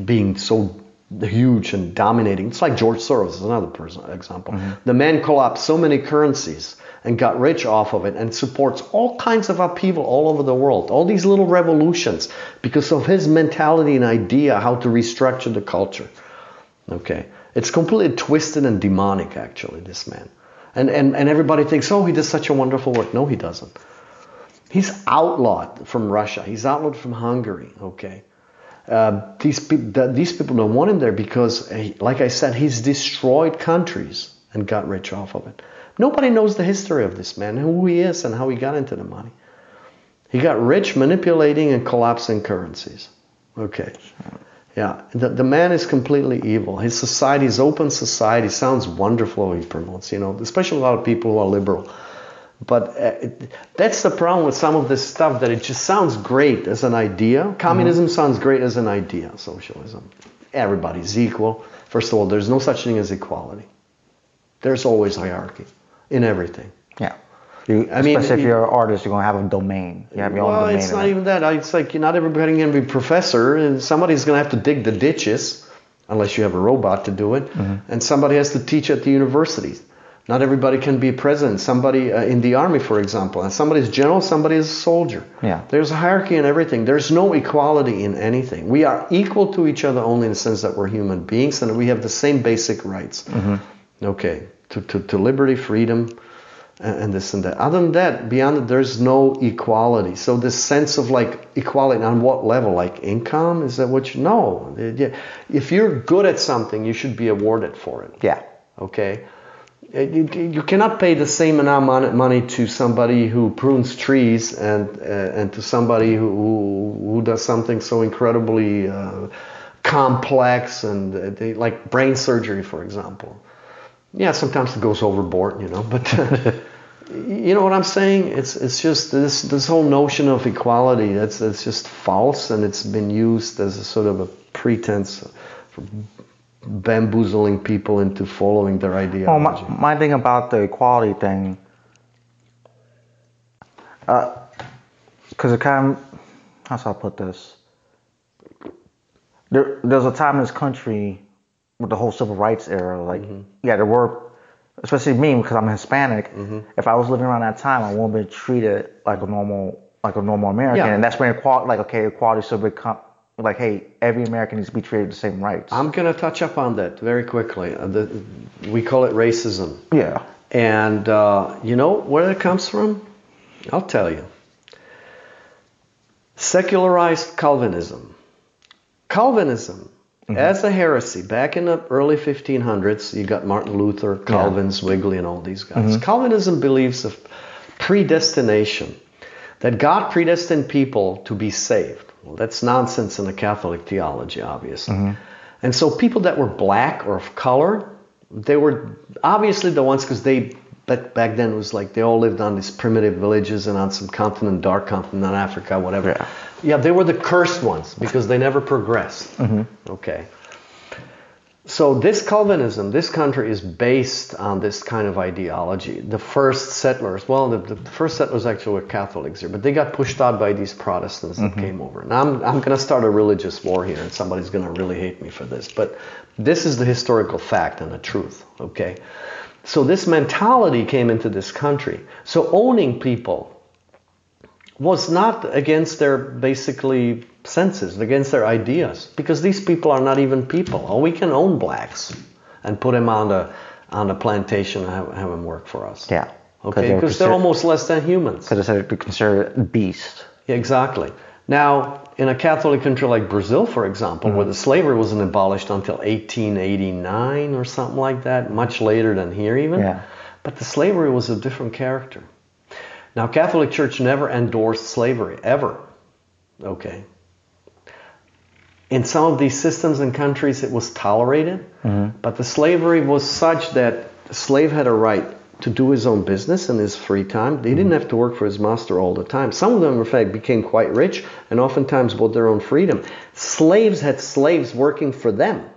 being so huge and dominating. It's like George Soros is another person example. The man collapsed so many currencies and got rich off of it and supports all kinds of upheaval all over the world. All these little revolutions because of his mentality and idea how to restructure the culture. Okay. It's completely twisted and demonic actually this man. And and and everybody thinks, "Oh, he does such a wonderful work." No, he doesn't. He's outlawed from Russia. He's outlawed from Hungary. Okay. Uh, these people, these people don't want him there because, uh, like I said, he's destroyed countries and got rich off of it. Nobody knows the history of this man, who he is, and how he got into the money. He got rich manipulating and collapsing currencies. Okay. Yeah, the, the man is completely evil. His society is open society. Sounds wonderful. He promotes, you know, especially a lot of people who are liberal. But uh, it, that's the problem with some of this stuff that it just sounds great as an idea. Communism sounds great as an idea. Socialism, everybody's equal. First of all, there's no such thing as equality. There's always hierarchy in everything. You, I mean, especially if you- you're an artist, you're gonna have a domain. You have your well, own domain. it's not even that. It's like you're not everybody can be professor, and somebody's going to have to dig the ditches, unless you have a robot to do it, Mm-hmm. and somebody has to teach at the universities. Not everybody can be president. Somebody uh, in the army, for example, and somebody's general, somebody is a soldier. Yeah. There's a hierarchy in everything. There's no equality in anything. We are equal to each other only in the sense that we're human beings and we have the same basic rights. Okay, to, to, to liberty, freedom, and, this and that. Other than that, beyond that, there's no equality. So this sense of like equality on what level? Like income? Is that what you know? If you're good at something, you should be awarded for it. Yeah. Okay. You, you cannot pay the same amount of money to somebody who prunes trees and uh, and to somebody who, who who does something so incredibly uh, complex and uh, they, like brain surgery, for example. Yeah, sometimes it goes overboard, you know, but you know what I'm saying? It's it's just this this whole notion of equality. That's that's just false, and it's been used as a sort of a pretense for bamboozling people into following their Well, ideology. Oh, my, my thing about the equality thing, uh, because it kind of, how should I put this? There, there's a time in this country with the whole civil rights era, like, mm-hmm. yeah, there were, especially me because I'm Hispanic. If I was living around that time, I wouldn't be treated like a normal, like a normal American, Yeah. and that's when equality, like, okay, equality should become, like, hey, every American needs to be treated the same rights. I'm gonna touch up on that very quickly. Uh, the, we call it racism. yeah. And uh, you know where it comes from? I'll tell you. Secularized Calvinism. Calvinism, Mm-hmm. as a heresy, back in the early 1500s, you got Martin Luther, Calvin, Zwingli, and all these guys. Mm-hmm. Calvinism believes of predestination, that God predestined people to be saved. Well, that's nonsense in the Catholic theology, obviously. Mm-hmm. And so people that were black or of color, they were obviously the ones because they back, back then it was like they all lived on these primitive villages and on some continent, dark continent, Africa, whatever. Yeah. Yeah, they were the cursed ones because they never progressed. Mm-hmm. Okay. So this Calvinism, this country is based on this kind of ideology. The first settlers, well, the, the first settlers actually were Catholics here, but they got pushed out by these Protestants that mm-hmm. came over. Now I'm, I'm going to start a religious war here, and somebody's going to really hate me for this, but this is the historical fact and the truth. Okay. So this mentality came into this country. So owning people was not against their basically senses, against their ideas, because these people are not even people. Oh, we can own blacks and put them on the on the plantation and have, have them work for us. Yeah. Okay, they're because they're almost less than humans. Because they're considered beast. Yeah, exactly. Now, in a Catholic country like Brazil, for example, where mm-hmm. the slavery wasn't abolished until 1889 or something like that, much later than here even, Yeah. but the slavery was a different character. Now, Catholic Church never endorsed slavery ever. Okay. In some of these systems and countries, it was tolerated, mm-hmm. but the slavery was such that the slave had a right to do his own business in his free time. He didn't mm-hmm. have to work for his master all the time. Some of them, in fact, became quite rich and oftentimes bought their own freedom. Slaves had slaves working for them.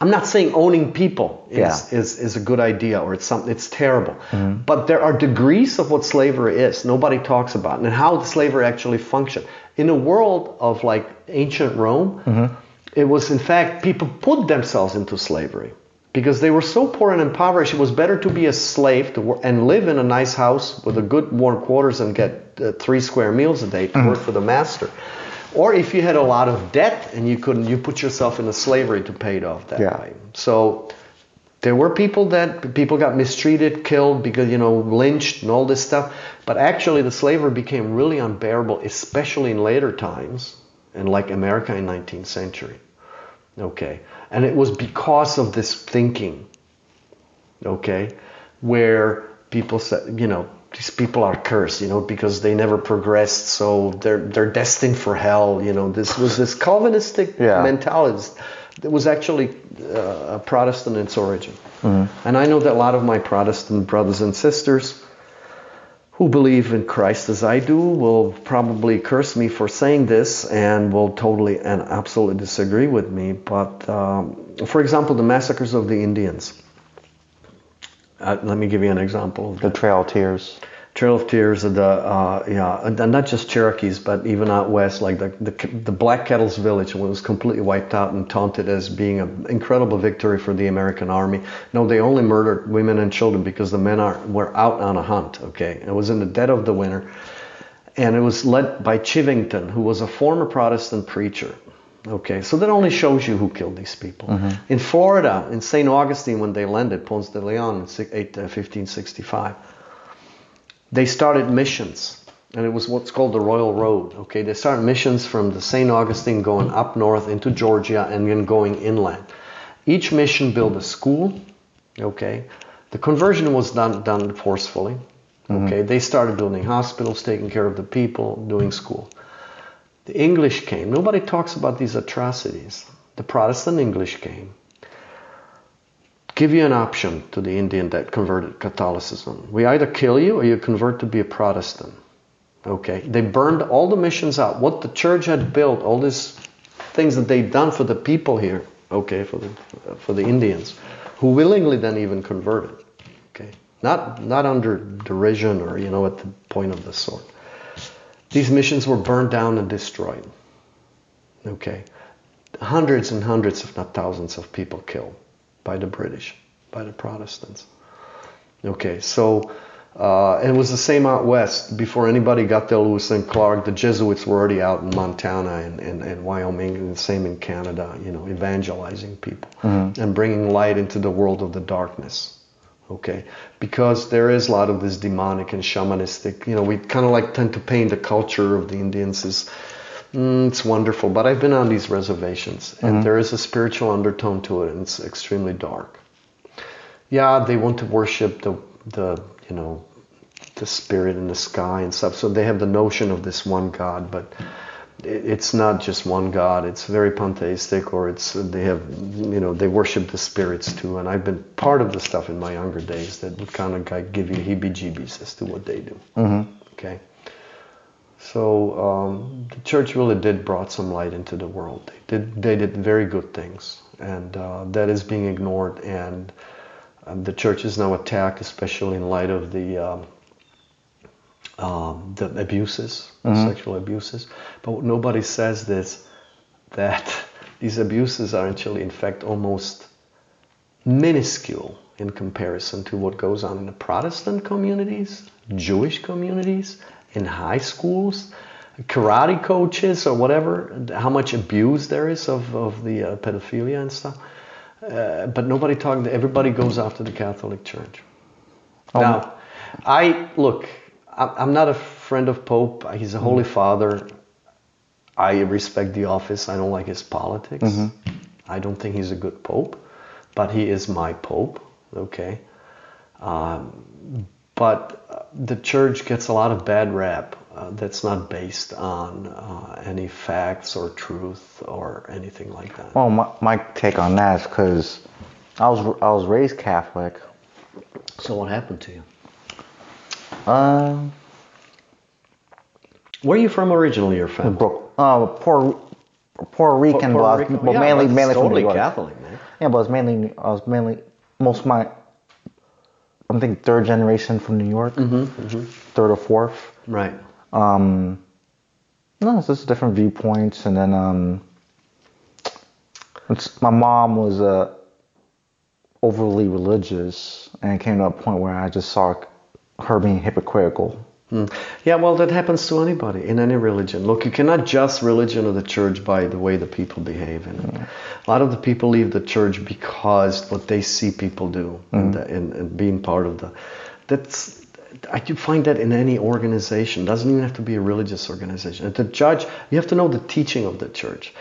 I'm not saying owning people is, Yeah. is, is a good idea or it's something it's terrible. Mm-hmm. But there are degrees of what slavery is. Nobody talks about it, and how slavery actually functioned. In a world of like ancient Rome, mm-hmm. it was in fact people put themselves into slavery because they were so poor and impoverished. It was better to be a slave to work, and live in a nice house with a good warm quarters and get uh, three square meals a day to work for the master. Or if you had a lot of debt and you couldn't, you put yourself into slavery to pay it off that Yeah. way. So there were people that people got mistreated, killed because you know lynched and all this stuff. But actually, the slavery became really unbearable, especially in later times, and like America in 19th century. Okay, and it was because of this thinking. Okay, where people said, you know, these people are cursed, you know, because they never progressed, so they're they're destined for hell. You know, this was this Calvinistic Yeah. mentality that was actually uh, a Protestant in its origin. And I know that a lot of my Protestant brothers and sisters who believe in Christ as I do will probably curse me for saying this and will totally and absolutely disagree with me. But um, for example, the massacres of the Indians. Uh, let me give you an example. The Trail Tears. Trail of Tears, of the uh, yeah, and not just Cherokees, but even out west, like the the, the Black Kettles village was completely wiped out and taunted as being an incredible victory for the American army. No, they only murdered women and children because the men are were out on a hunt. Okay, it was in the dead of the winter, and it was led by Chivington, who was a former Protestant preacher. Okay, so that only shows you who killed these people. In Florida, in St. Augustine, when they landed Ponce de Leon in uh, 1565 they started missions and it was what's called the royal road okay? They started missions from the st augustine going up north into georgia and then going inland. Each mission built a school okay? The conversion was done done forcefully mm-hmm. okay? They started building hospitals taking care of the people doing school. The english came. Nobody talks about these atrocities. The protestant english came give you an option to the Indian that converted Catholicism. We either kill you or you convert to be a Protestant. Okay, they burned all the missions out. What the church had built, all these things that they'd done for the people here. Okay, for the for the Indians, who willingly then even converted. Okay, not not under derision or you know at the point of the sword. These missions were burned down and destroyed. Okay, hundreds and hundreds, if not thousands, of people killed by the British, by the Protestants. Okay, so uh, it was the same out west. Before anybody got there, Lewis and Clark, the Jesuits were already out in Montana and, and, and Wyoming, and the same in Canada, you know, evangelizing people mm-hmm. and bringing light into the world of the darkness. Okay, because there is a lot of this demonic and shamanistic, you know, we kind of like tend to paint the culture of the Indians as mm, it's wonderful, but I've been on these reservations and mm-hmm. there is a spiritual undertone to it and it's extremely dark. Yeah, they want to worship the, the you know, the spirit in the sky and stuff. So they have the notion of this one God, but it's not just one God. It's very pantheistic, or it's they have you know they worship the spirits too. And I've been part of the stuff in my younger days that would kind of give you heebie-jeebies as to what they do. Mm-hmm. Okay. So um, the church really did brought some light into the world. They did they did very good things, and uh, that is being ignored. And um, the church is now attacked, especially in light of the um, um, the abuses, mm-hmm. sexual abuses. But nobody says this that these abuses are actually, in fact, almost minuscule in comparison to what goes on in the Protestant communities, Jewish communities, in high schools, karate coaches, or whatever, how much abuse there is of, of the uh, pedophilia and stuff. Uh, but nobody talks, everybody goes after the Catholic Church. Oh. Now, I look, I'm not a friend of Pope. He's a Holy mm-hmm. Father. I respect the office. I don't like his politics. Mm-hmm. I don't think he's a good Pope, but he is my Pope. Okay. Um, but uh, the church gets a lot of bad rap uh, that's not based on uh, any facts or truth or anything like that. Well, my, my take on that is because I was I was raised Catholic. So what happened to you? Um, where are you from originally? Your family? Brook, uh, Puerto, Puerto Rican, Puerto Rican. but, yeah, mainly mainly totally from New York. Catholic, man. Yeah, but it's mainly I was mainly most of my I'm thinking third generation from New York, mm-hmm, mm-hmm. third or fourth. Right. Um, no, it's just different viewpoints, and then um, my mom was uh, overly religious, and it came to a point where I just saw her being hypocritical. Mm. Yeah, well, that happens to anybody in any religion. Look, you cannot judge religion or the church by the way the people behave in it. Mm. A lot of the people leave the church because what they see people do mm. and, and, and, being part of the. That's I do find that in any organization. It doesn't even have to be a religious organization. And to judge, you have to know the teaching of the church.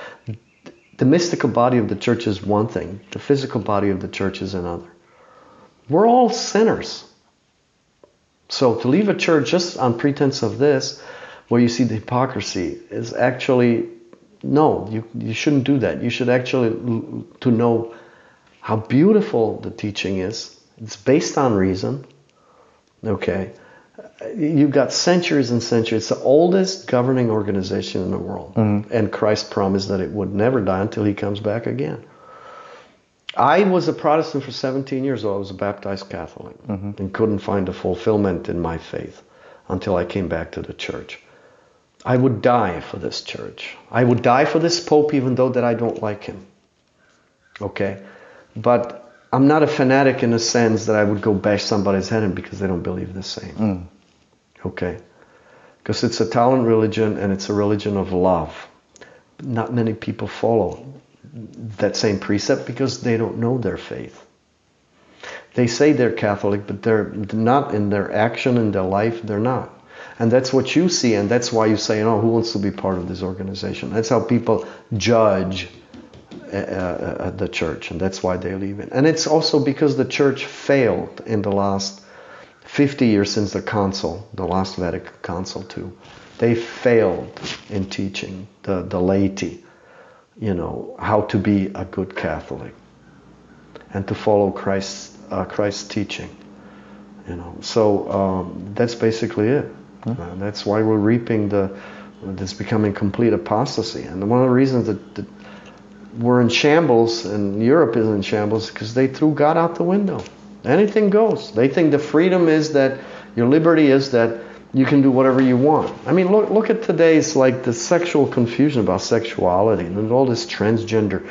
The mystical body of the church is one thing. The physical body of the church is another. We're all sinners. So to leave a church just on pretense of this, where you see the hypocrisy, is actually no. You you shouldn't do that. You should actually to know how beautiful the teaching is. It's based on reason. Okay. You've got centuries and centuries. It's the oldest governing organization in the world. Mm-hmm. And Christ promised that it would never die until he comes back again. I was a Protestant for 17 years, though I was a baptized Catholic mm-hmm. and couldn't find a fulfillment in my faith until I came back to the church. I would die for this church. I would die for this Pope, even though that I don't like him. Okay? But I'm not a fanatic in the sense that I would go bash somebody's head in because they don't believe the same. Mm. Okay? Because it's a tolerant religion and it's a religion of love. Not many people follow that same precept because they don't know their faith. They say they're Catholic, but they're not in their action, in their life, they're not. And that's what you see, and that's why you say, oh, who wants to be part of this organization? That's how people judge uh, uh, the church, and that's why they leave it. And it's also because the church failed in the last 50 years since the council, the last Vatican Council, too. They failed in teaching the, the laity you know, how to be a good Catholic. and to follow Christ's, uh, Christ's teaching. You know, so um, that's basically it. Uh, that's why we're reaping the this becoming complete apostasy. And one of the reasons that, that we're in shambles and Europe is in shambles because they threw God out the window. Anything goes. They think the freedom is that your liberty is that you can do whatever you want. I mean, look look at today's like the sexual confusion about sexuality and all this transgender.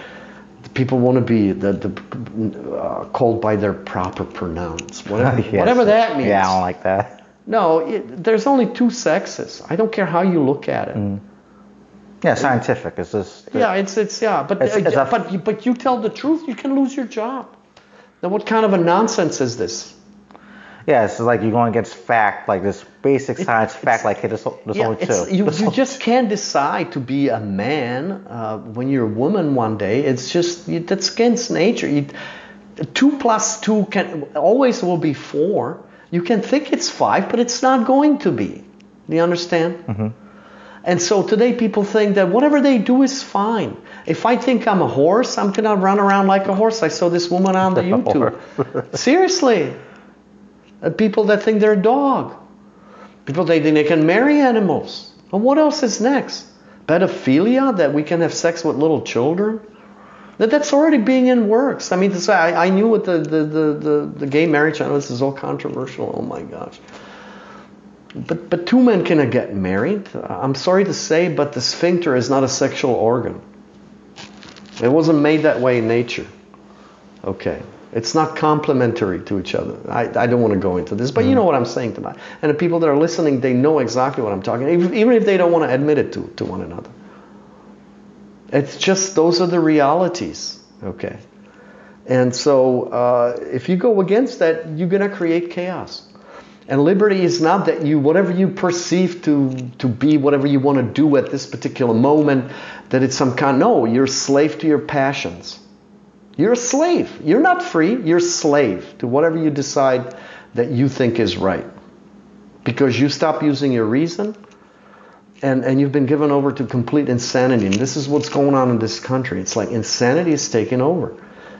People want to be the, the uh, called by their proper pronouns, whatever, Yes. whatever that means. Yeah, I don't like that. No, it, there's only two sexes. I don't care how you look at it. Yeah, scientific. is just Yeah, it's it's yeah, but It's- uh, it's a- but you, but you tell the truth, you can lose your job. Now, what kind of a nonsense is this? Yeah, it's like you're going against fact, like this basic science fact, like hey, there's, there's Yeah, only two. you, you just can't decide to be a man uh, when you're a woman one day. It's just you, that's against nature. You, two plus two can always will be four. You can think it's five, but it's not going to be. Do you understand? Mm-hmm. And so today people think that whatever they do is fine. If I think I'm a horse, I'm gonna run around like a horse. I saw this woman on the YouTube. Seriously. Uh, people that think they're a dog. People they think they can marry animals. And what else is next? Pedophilia, that we can have sex with little children? That that's already being in works. I mean, say, I, I knew what the, the, the, the, the gay marriage, I know this is all controversial. Oh my gosh. But, but two men can get married. I'm sorry to say, but the sphincter is not a sexual organ. It wasn't made that way in nature. Okay. It's not complementary to each other. I, I don't want to go into this, but you know what I'm saying to that. And the people that are listening, they know exactly what I'm talking even, even if they don't want to admit it to, to one another. It's just, those are the realities. Okay. And so uh, if you go against that, you're going to create chaos. And liberty is not that you, whatever you perceive to, to be, whatever you want to do at this particular moment, that it's some kind, no, you're slave to your passions. You're a slave. You're not free. You're a slave to whatever you decide that you think is right. Because you stop using your reason and, and you've been given over to complete insanity. And this is what's going on in this country. It's like insanity is taking over.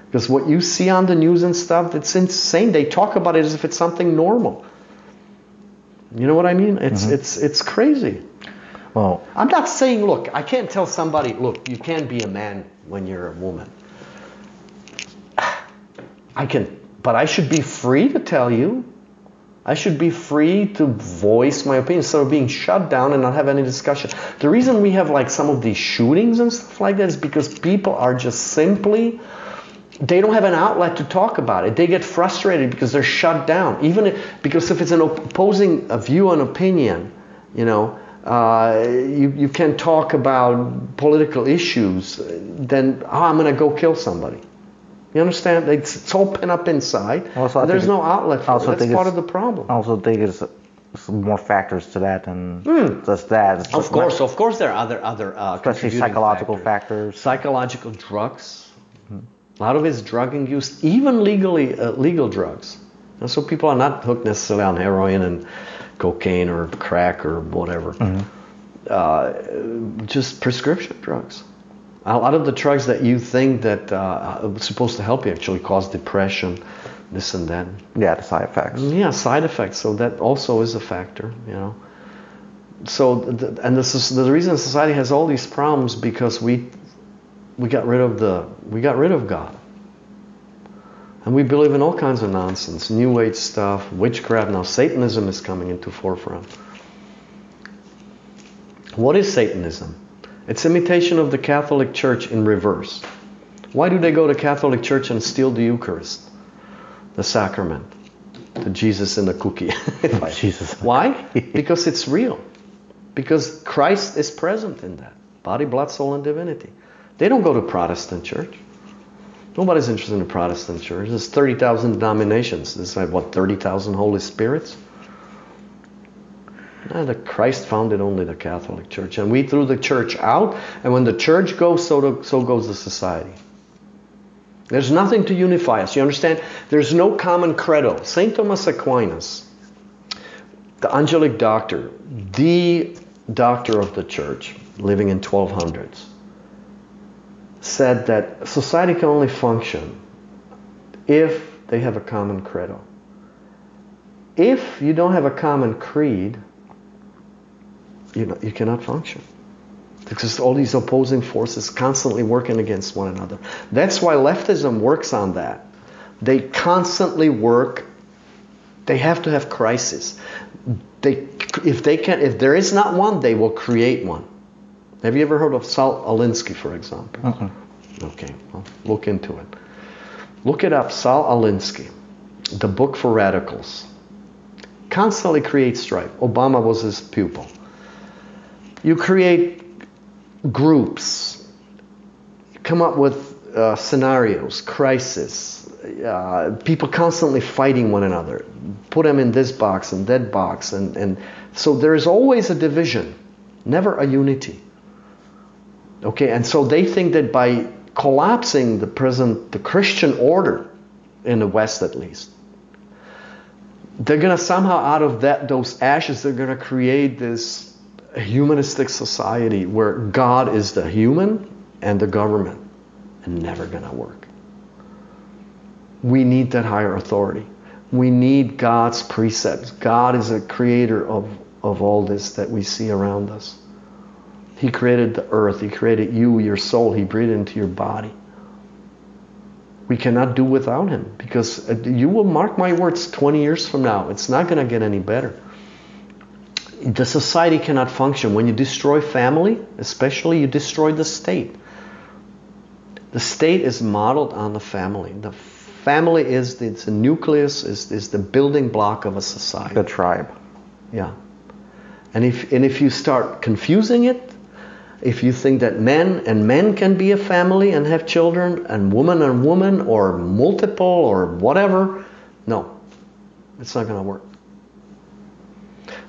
Because what you see on the news and stuff, it's insane. They talk about it as if it's something normal. You know what I mean? It's mm-hmm. it's it's crazy. well, I'm not saying, look, I can't tell somebody, look, you can't be a man when you're a woman. I can, but I should be free to tell you. I should be free to voice my opinion instead of being shut down and not have any discussion. The reason we have like some of these shootings and stuff like that is because people are just simply they don't have an outlet to talk about it. They get frustrated because they're shut down. Even if, because if it's an opposing a view and opinion, you know, uh, you, you can talk about political issues, then oh, I'm going to go kill somebody. You understand? It's, it's all pent up inside. Also, there's no outlet for it. That's part of the problem. I also think it's some more factors to that than just that. It's. Of just course, of course, there are other other uh, especially psychological factors. factors. psychological drugs. A lot of it's drugging use, even legally uh, legal drugs. And so people are not hooked necessarily on heroin and cocaine or crack or whatever. Uh, just prescription drugs. A lot of the drugs that you think that uh, are supposed to help you actually cause depression, this and that. Yeah, the side effects. Yeah, side effects. So that also is a factor, you know. So, the, and this is the reason society has all these problems because we we got rid of the we got rid of God, and we believe in all kinds of nonsense, New Age stuff, witchcraft. Now Satanism is coming into forefront. What is Satanism? It's imitation of the Catholic Church in reverse. Why do they go to Catholic Church and steal the Eucharist, the sacrament, the Jesus in the cookie? Jesus. Why? Because it's real. Because Christ is present in that body, blood, soul, and divinity. They don't go to Protestant church. Nobody's interested in a Protestant church. There's 30,000 denominations. There's like, what, 30,000 Holy Spirits? No, the Christ founded only the Catholic Church. And we threw the church out. And when the church goes, so, do, so goes the society. There's nothing to unify us. You understand? There's no common credo. St. Thomas Aquinas, the angelic doctor, the doctor of the church, living in 1200s, said that society can only function if they have a common credo. If you don't have a common creed, you, know, you cannot function. Because all these opposing forces constantly working against one another. That's why leftism works on that. They constantly work. They have to have crisis. They, if they can, if there is not one, they will create one. Have you ever heard of Saul Alinsky, for example? Uh-uh. Okay, well, look into it. Look it up, Saul Alinsky, the book for radicals. Constantly create strife. Obama was his pupil. You create groups, come up with uh, scenarios, crisis, uh, people constantly fighting one another. Put them in this box and that box, and, and so there is always a division, never a unity. Okay, and so they think that by collapsing the present, the Christian order in the West at least, they're going to somehow out of that those ashes they're going to create this humanistic society where God is the human and the government, and never going to work. We need that higher authority. We need God's precepts. God is a creator of, of all this that we see around us. He created the earth. He created you, your soul. He breathed into your body. We cannot do without Him because uh, you will mark my words 20 years from now. It's not going to get any better. The society cannot function. When you destroy family, especially, you destroy the state. The state is modeled on the family. The family is the, it's the nucleus, is, is the building block of a society. The tribe. Yeah. And if, and if you start confusing it, if you think that men and men can be a family and have children, and woman and woman, or multiple, or whatever, no, it's not going to work.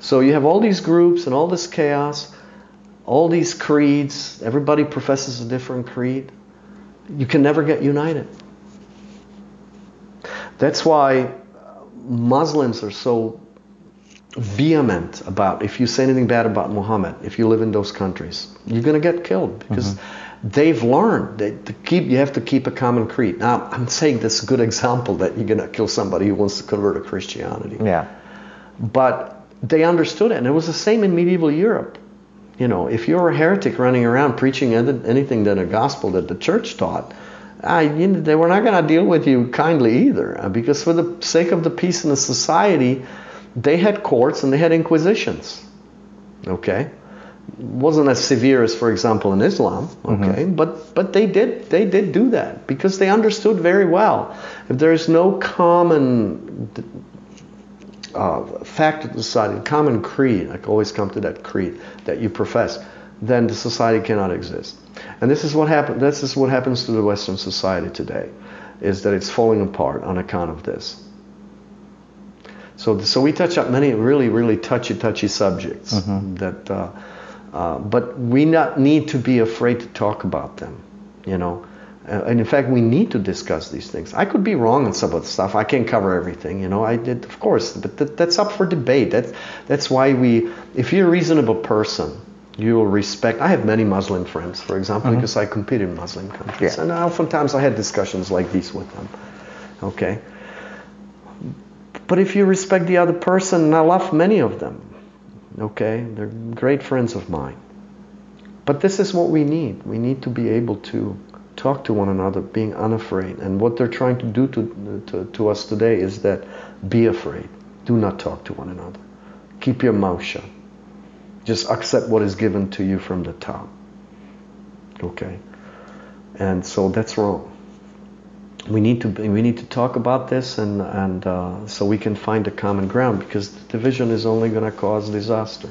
So you have all these groups and all this chaos, all these creeds, everybody professes a different creed. You can never get united. That's why Muslims are so vehement about if you say anything bad about Muhammad, if you live in those countries, you're going to get killed because mm-hmm. they've learned that to keep you have to keep a common creed. Now, I'm saying this is a good example that you're going to kill somebody who wants to convert to Christianity. Yeah. But they understood it, and it was the same in medieval Europe. You know, if you're a heretic running around preaching anything than a gospel that the church taught, uh, you know, they were not going to deal with you kindly either, uh, because for the sake of the peace in the society, they had courts and they had inquisitions. Okay, wasn't as severe as, for example, in Islam. Okay, mm-hmm. but but they did they did do that because they understood very well if there is no common uh, fact of the society, common creed. I always come to that creed that you profess. Then the society cannot exist. And this is what happen, This is what happens to the Western society today, is that it's falling apart on account of this. So, so we touch up many really, really touchy, touchy subjects. Mm-hmm. That, uh, uh, but we not need to be afraid to talk about them. You know, uh, and in fact, we need to discuss these things. I could be wrong on some of the stuff. I can't cover everything. You know, I did, of course, but that, that's up for debate. That's that's why we, if you're a reasonable person, you will respect. I have many Muslim friends, for example, mm-hmm. because I compete in Muslim countries, yeah. and oftentimes I had discussions like these with them. Okay. But if you respect the other person, and I love many of them, okay, they're great friends of mine. But this is what we need. We need to be able to talk to one another, being unafraid. And what they're trying to do to, to, to us today is that be afraid. Do not talk to one another. Keep your mouth shut. Just accept what is given to you from the top. Okay? And so that's wrong we need to we need to talk about this and and uh, so we can find a common ground because division is only going to cause disaster.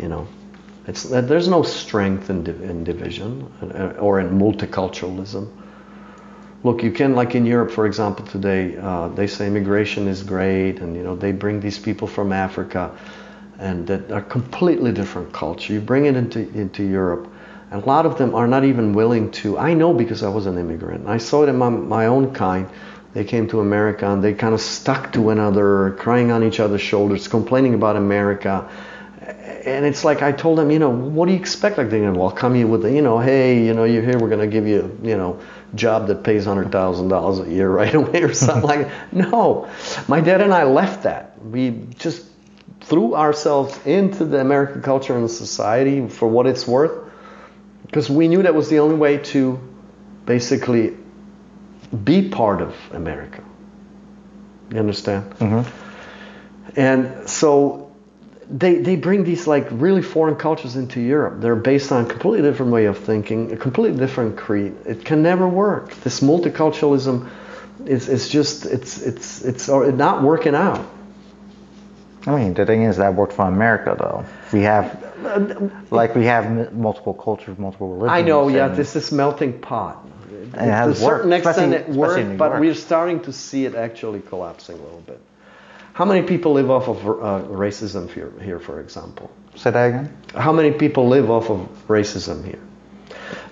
You know, it's there's no strength in, in division uh, or in multiculturalism. Look, you can like in Europe, for example, today uh, they say immigration is great, and you know they bring these people from Africa, and that are completely different culture. You bring it into into Europe and a lot of them are not even willing to. I know because I was an immigrant. I saw it in my, my own kind. They came to America and they kind of stuck to one another, crying on each other's shoulders, complaining about America. And it's like I told them, you know, what do you expect? Like they're gonna welcome you with, the, you know, hey, you know, you're here, we're gonna give you, you know, job that pays hundred thousand dollars a year right away or something like that. No, my dad and I left that. We just threw ourselves into the American culture and society for what it's worth, because we knew that was the only way to basically be part of America. You understand? Mm-hmm. And so they, they bring these like really foreign cultures into Europe. They're based on a completely different way of thinking, a completely different creed. It can never work. This multiculturalism is, is just it's it's it's uh, not working out. I mean, the thing is that worked for America though. We have like we have multiple cultures, multiple religions. I know, yeah, this is melting pot. And it has to a certain worked, extent it worked, but York. we're starting to see it actually collapsing a little bit. How many people live off of uh, racism here, here, for example? Say that again. How many people live off of racism here?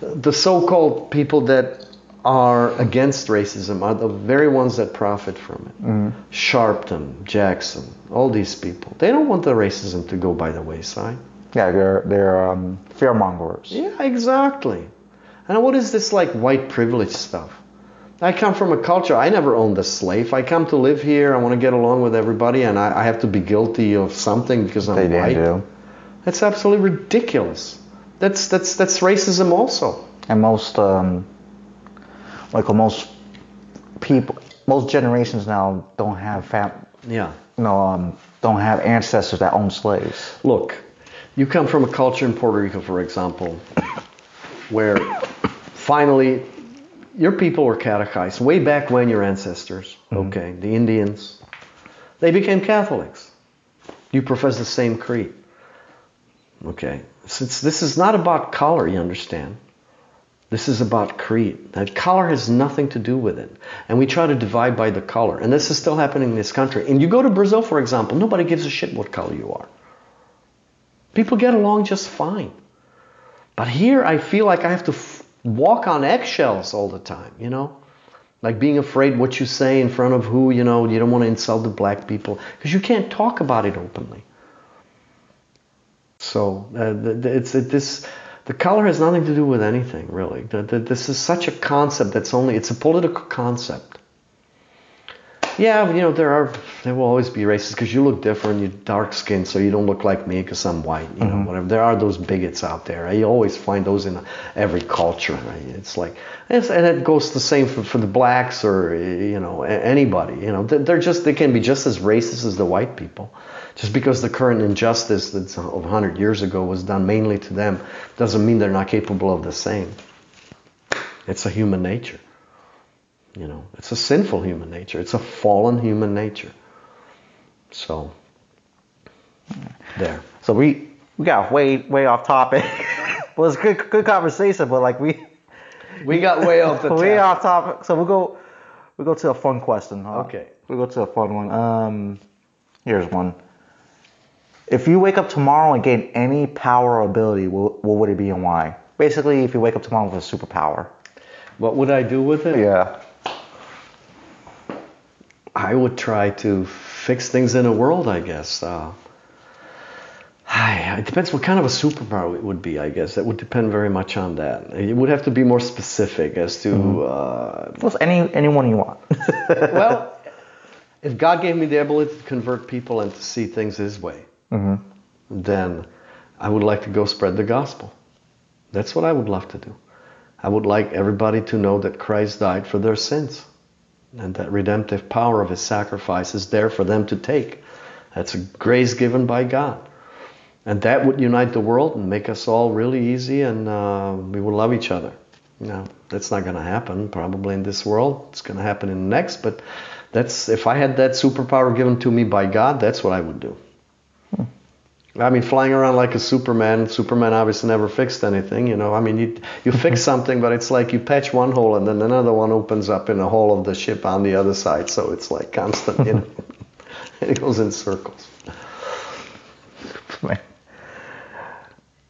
The so-called people that are against racism are the very ones that profit from it. Sharpton, Jackson, all these people. They don't want the racism to go by the wayside. Yeah, they're they're um, fear mongers. Yeah, exactly. And what is this like white privilege stuff? I come from a culture, I never owned a slave. I come to live here, I want to get along with everybody, and I, I have to be guilty of something because I'm They white. do. That's absolutely ridiculous. That's that's that's racism also. And most um, like most people, most generations now don't have fam, Yeah. know, um, don't have ancestors that own slaves. Look, you come from a culture in Puerto Rico, for example, where finally your people were catechized way back when your ancestors, mm-hmm. okay, the Indians, they became Catholics. You profess the same creed. Okay. Since this is not about color, you understand. This is about creed. That color has nothing to do with it. And we try to divide by the color. And this is still happening in this country. And you go to Brazil, for example, nobody gives a shit what color you are. People get along just fine. But here I feel like I have to walk on eggshells all the time, you know? Like being afraid what you say in front of who, you know, you don't want to insult the black people because you can't talk about it openly. So uh, the, the, it's it, this the color has nothing to do with anything really. The, this is such a concept that's only it's a political concept. Yeah, you know there are there will always be racists because you look different. You're dark skinned, so you don't look like me because I'm white. You know, mm-hmm. whatever. There are those bigots out there. Right? You always find those in every culture. Right? It's like it's, and it goes the same for, for the blacks or you know anybody. You know, They're- they're just they can be just as racist as the white people. Just because the current injustice that's of 100 years ago was done mainly to them doesn't mean they're not capable of the same. It's a human nature. You know, it's a sinful human nature. It's a fallen human nature. So, there. So we we got way way off topic. well, it's good good conversation, but like we We got way off the way off topic. So we'll go we'll go to a fun question. huh? Okay. We'll go to a fun one. Um, here's one. If you wake up tomorrow and gain any power or ability, what, what would it be and why? Basically, if you wake up tomorrow with a superpower. What would I do with it? Yeah. I would try to fix things in the world, I guess. Uh, it depends what kind of a superpower it would be, I guess. That would depend very much on that. It would have to be more specific as to, uh, What's any anyone you want? well, if God gave me the ability to convert people and to see things His way, then I would like to go spread the gospel. That's what I would love to do. I would like everybody to know that Christ died for their sins and that redemptive power of His sacrifice is there for them to take. That's a grace given by God. And that would unite the world and make us all really easy and uh, we would love each other. No, that's not going to happen probably in this world. It's going to happen in the next, but that's if I had that superpower given to me by God, that's what I would do. I mean, flying around like a Superman. Superman obviously never fixed anything, you know. I mean, you you fix something, but it's like you patch one hole and then another one opens up in the hole of the ship on the other side. So it's like constant, you know. it goes in circles.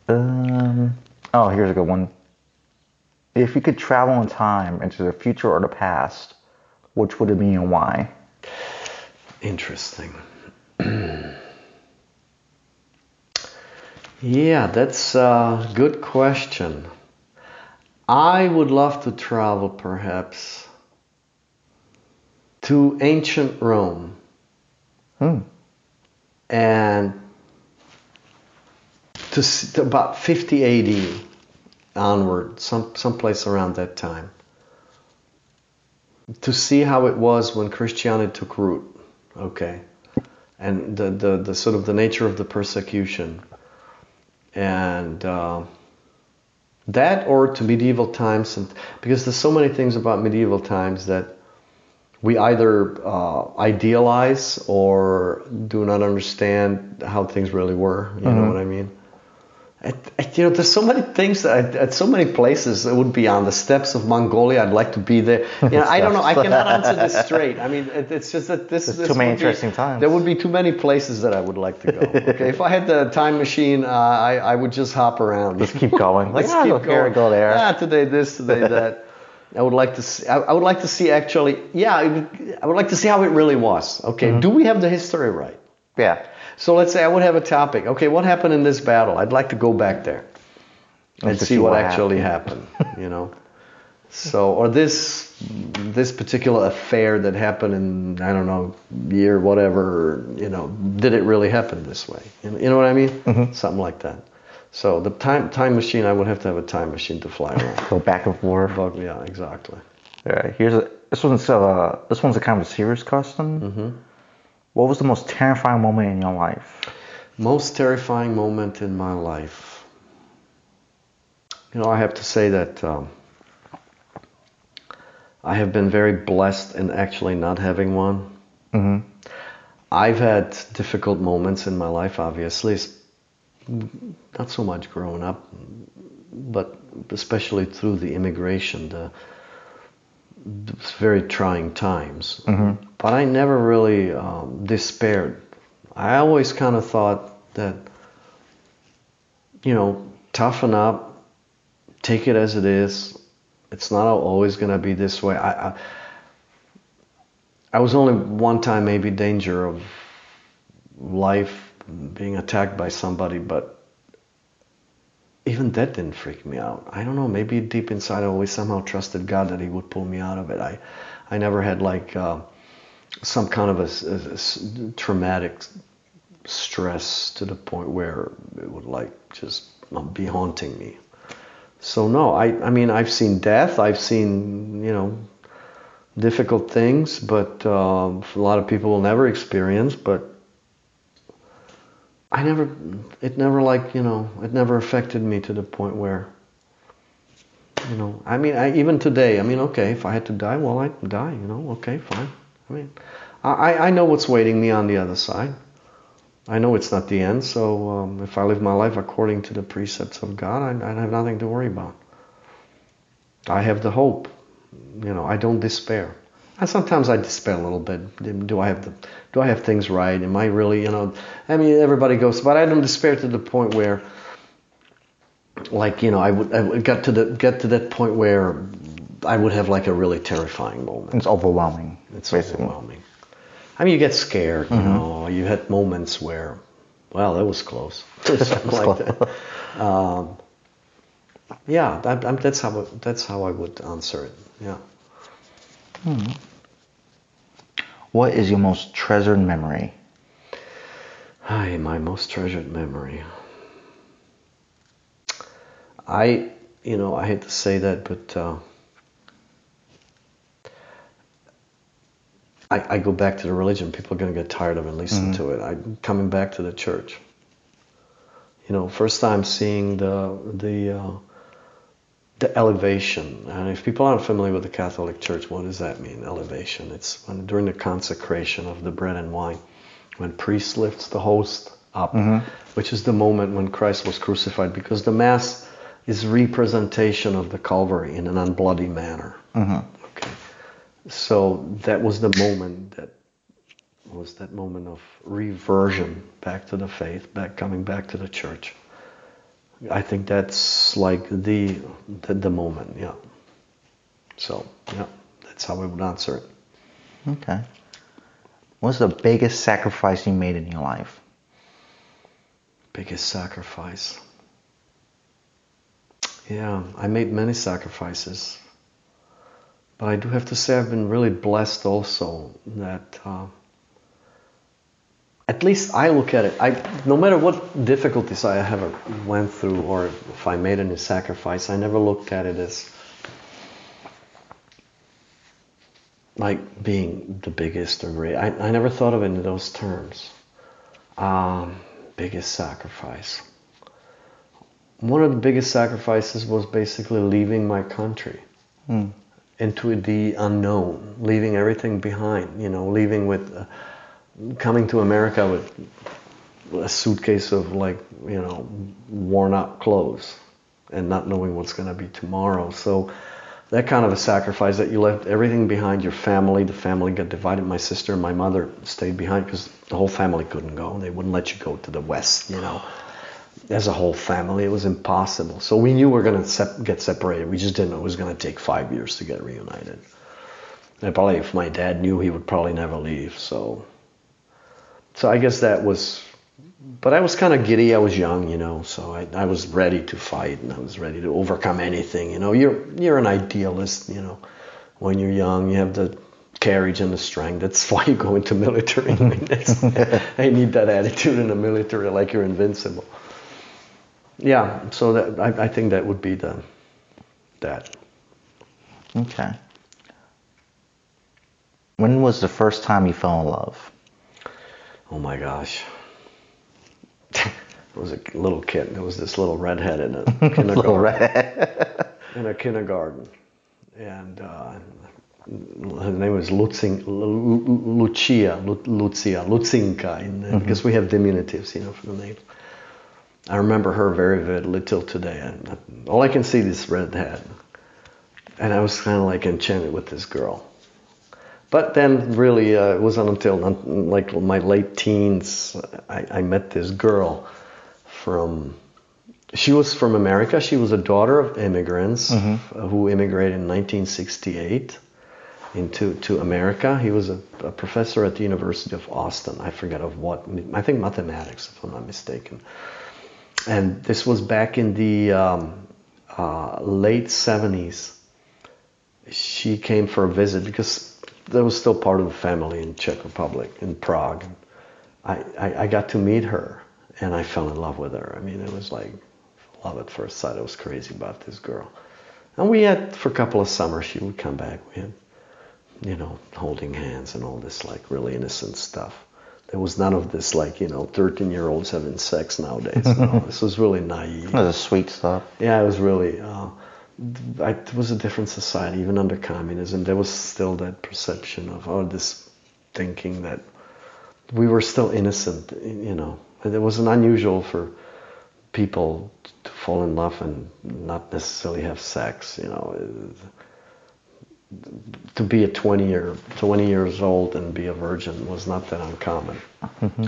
um, oh, here's a good one. If you could travel in time into the future or the past, which would it be and why? Yeah, that's a good question. I would love to travel perhaps to ancient Rome Hmm. and to, to about 50 AD onward, some someplace around that time, to see how it was when Christianity took root. Okay, and the the, the sort of the nature of the persecution, and uh, that or to medieval times, and because there's so many things about medieval times that we either uh, idealize or do not understand how things really were. You know what I mean? It, it- you know, there's so many things that I, at so many places. It would be on the steppes of Mongolia. I'd like to be there. You know, I don't know. I cannot answer this straight. I mean, it, it's just that this. There's this too many would be- interesting times. There would be too many places that I would like to go. Okay, if I had the time machine, uh, I I would just hop around. Just keep going. Let's ah, keep go here, going. go there. Yeah, today this, today that. I would like to see. I, I would like to see actually. Yeah, I would- I would like to see how it really was. Okay, Mm-hmm. do we have the history right? Yeah. So let's say I would have a topic. Okay, what happened in this battle? I'd like to go back there and see see what, what actually happened. You know. So or this this particular affair that happened in I don't know year whatever. You know, did it really happen this way? You know, what I mean? Mm-hmm. Something like that. So the time time machine, I would have to have a time machine to fly around. Go back and forth. But yeah, exactly. Yeah, here's a this one's uh this one's a kind of a serious question. Mm-hmm. What was the most terrifying moment in your life? Most terrifying moment in my life. You know, I have to say that um, I have been very blessed in actually not having one. hmm I've had difficult moments in my life, obviously, not so much growing up, but especially through the immigration, the very trying times. But I never really um, despaired. I always kind of thought that, you know, toughen up, take it as it is. It's not always going to be this way. I, I I was only one time maybe danger of life being attacked by somebody, but even that didn't freak me out. I don't know. Maybe deep inside, I always somehow trusted God that He would pull me out of it. I, I never had like uh, some kind of a traumatic stress to the point where it would like just be haunting me. So no, I, I mean, I've seen death. I've seen, you know, difficult things, but um, a lot of people will never experience. But I never, it never like you know, it never affected me to the point where, you know, I mean, I, even today, I mean, okay, if I had to die, well, I'd die. You know, okay, fine. I mean, I, I know what's waiting me on the other side. I know it's not the end. So um, if I live my life according to the precepts of God, I, I have nothing to worry about. I have the hope you know, I don't despair. And sometimes I despair a little bit. Do I have the, do I have things right? Am I really, you know? I mean, everybody goes, but I don't despair to the point where, like, you know, I would, I would get to the get to that point where I would have like a really terrifying moment. It's overwhelming. It's basically. overwhelming. I mean, you get scared. You know, you had moments where, well, that was close. Something like that. Um, yeah, that, I'm- that's how that's how I would answer it. Yeah. What is your most treasured memory? Hi, my most treasured memory. I, you know, I hate to say that, but uh, I, I go back to the religion. People are going to get tired of it and listen to it. I'm coming back to the church. You know, first time seeing the the uh, the elevation. And if people aren't familiar with the Catholic Church, what does that mean? Elevation. It's when, during the consecration of the bread and wine, when priest lifts the host up, mm-hmm. which is the moment when Christ was crucified, because the Mass is representation of the Calvary in an unbloody manner. Mm-hmm. Okay. So that was the moment that was that moment of reversion back to the faith, back coming back to the church. I think that's like the the, the moment, yeah. So yeah, that's how I would answer it. Okay. What's the biggest sacrifice you made in your life? Biggest sacrifice. Yeah, I made many sacrifices. But I do have to say I've been really blessed also that uh, at least I look at it. I no matter what difficulties I ever went through or if I made any sacrifice, I never looked at it as like being the biggest or great. I, I never thought of it in those terms. Um, biggest sacrifice. One of the biggest sacrifices was basically leaving my country Mm. into the unknown, leaving everything behind. You know, leaving with, uh, coming to America with a suitcase of like, you know, worn out clothes and not knowing what's going to be tomorrow. So that kind of a sacrifice that you left everything behind your family the family got divided. My sister and my mother stayed behind because the whole family couldn't go. They wouldn't let you go to the west you know. As a whole family it was impossible. So we knew we were going to get separated. We just didn't know it was going to take five years to get reunited. And probably if my dad knew he would probably never leave so so i guess that was but I was kind of giddy. I was young, you know, so I, I was ready to fight and I was ready to overcome anything. You know, you're you're an idealist, you know. When you're young, you have the courage and the strength. That's why you go into military. I, mean, I need that attitude in the military, like you're invincible. Yeah, so that I, I think that would be the that. Okay. When was the first time you fell in love? Oh my gosh. I was a little kid. There was this little redhead in a kindergarten. Little red. in a kindergarten, and uh, her name was Lutzing, Lu- Lu- Lucia, Lu- Lucia, Lutzinka, uh, because we have diminutives, you know, for the name. I remember her very vividly till today. And uh, all I can see is this red head, and I was kind of like enchanted with this girl. But then, really, uh, it wasn't until like my late teens I, I met this girl from she was from America. She was a daughter of immigrants uh, who immigrated in 1968 into to America. He was a, a professor at the University of Austin. I forget of what. I think mathematics, if I'm not mistaken. And this was back in the um, uh, late 70s. She came for a visit because there was still part of the family in Czech Republic, in Prague. I, I, I got to meet her and I fell in love with her. I mean, it was like love at first sight. I was crazy about this girl. And we had, for a couple of summers, she would come back. We had, you know, holding hands and all this like really innocent stuff. There was none of this like, you know, 13 year olds having sex nowadays. No, this was really naive. That was sweet stuff. Yeah, it was really. Uh, I, it was a different society, even under communism. There was still that perception of, oh, this thinking that we were still innocent, you know. And it wasn't unusual for people to fall in love and not necessarily have sex, you know. To be a 20 year 20 years old and be a virgin was not that uncommon. Mm-hmm.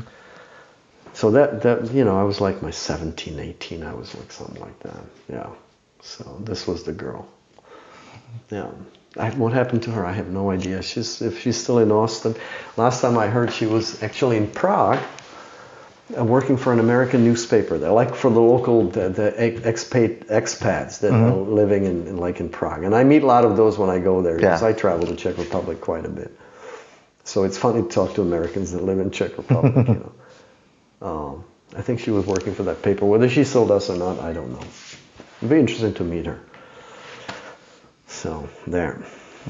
So that that you know, I was like my 17, 18, I was like something like that. Yeah. So this was the girl. Yeah. I, what happened to her? I have no idea. She's if she's still in Austin. Last time I heard, she was actually in Prague, uh, working for an American newspaper. They're like for the local the, the expat expats that are living in, in like in Prague. And I meet a lot of those when I go there because Yeah. I travel to Czech Republic quite a bit. So it's funny to talk to Americans that live in Czech Republic. you know. Um, I think she was working for that paper. Whether she still does or not, I don't know. It'd be interesting to meet her. So there.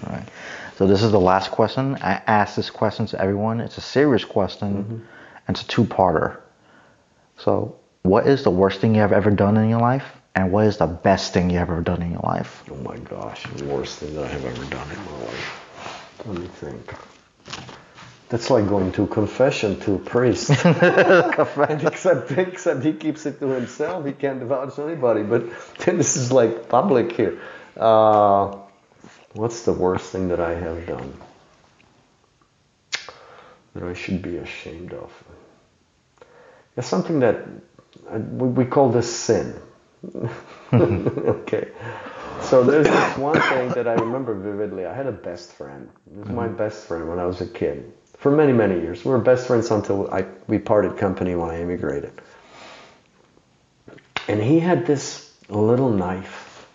All right. So this is the last question. I ask this question to everyone. It's a serious question. Mm-hmm. And it's a two-parter. So, what is the worst thing you have ever done in your life, and what is the best thing you have ever done in your life? Oh my gosh, the worst thing that I have ever done in my life. Let me think. That's like going to confession to a priest. except, except he keeps it to himself. He can't divulge to anybody. But then this is like public here. Uh, what's the worst thing that I have done that I should be ashamed of? It's something that uh, we, we call this sin. okay. So there's this one thing that I remember vividly. I had a best friend. This was my best friend when I was a kid. For many, many years. We were best friends until I, we parted company when I immigrated. And he had this little knife.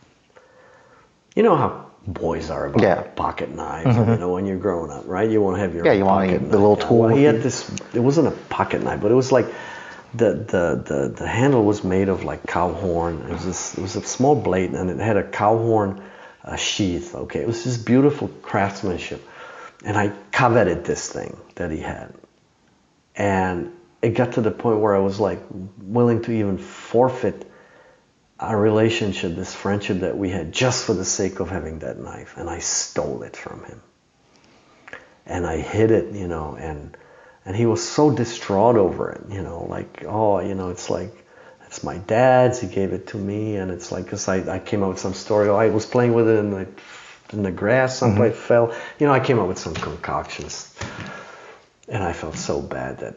You know how boys are about Yeah. pocket knives. You know, when you're growing up, right? You want to have your Yeah, you want the little tool Well, he had this. It wasn't a pocket knife, but it was like the the the, the handle was made of like cow horn. It was this, it was a small blade, and it had a cow horn uh, sheath. Okay, it was this beautiful craftsmanship, and I coveted this thing that he had, and it got to the point where I was like willing to even forfeit our relationship, this friendship that we had, just for the sake of having that knife, and I stole it from him, and I hid it, you know, and and he was so distraught over it, you know, like oh, you know, it's like it's my dad's, he gave it to me, and it's like because I, I came up with some story, oh, I was playing with it and the in the grass, someplace mm-hmm. fell, you know, I came up with some concoctions, and I felt so bad that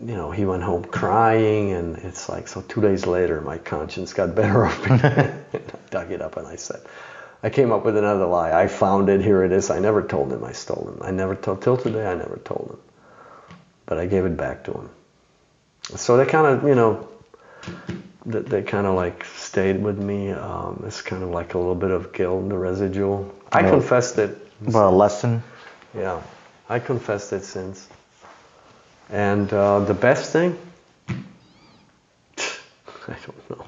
you know, he went home crying, and it's like, so two days later, my conscience got better of me. I dug it up and I said, I came up with another lie. I found it, here it is. I never told him I stole it. I never told, till today, I never told him. But I gave it back to him. So they kind of, you know, they, they kind of like stayed with me. Um, it's kind of like a little bit of guilt, the residual. I confessed it. But a lesson. Yeah, I confessed it since. And uh, the best thing? I don't know.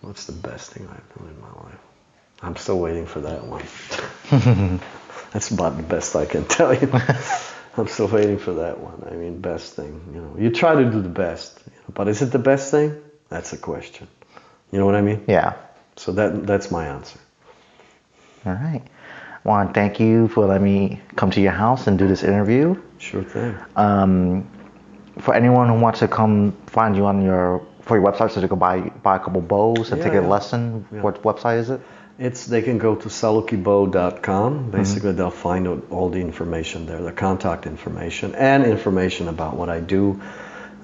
What's the best thing I've done in my life? I'm still waiting for that one. That's about the best I can tell you. I'm still waiting for that one. I mean, best thing. You know, you try to do the best, you know, but is it the best thing? That's a question. You know what I mean? Yeah. So that that's my answer. All right. To thank you for letting me come to your house and do this interview. Sure thing. Um, for anyone who wants to come find you on your for your website so they can buy buy a couple bows and Yeah, take a yeah. lesson, Yeah. what website is it? It's they can go to salukibow.com. Basically, they'll find out all the information there, the contact information, and information about what I do,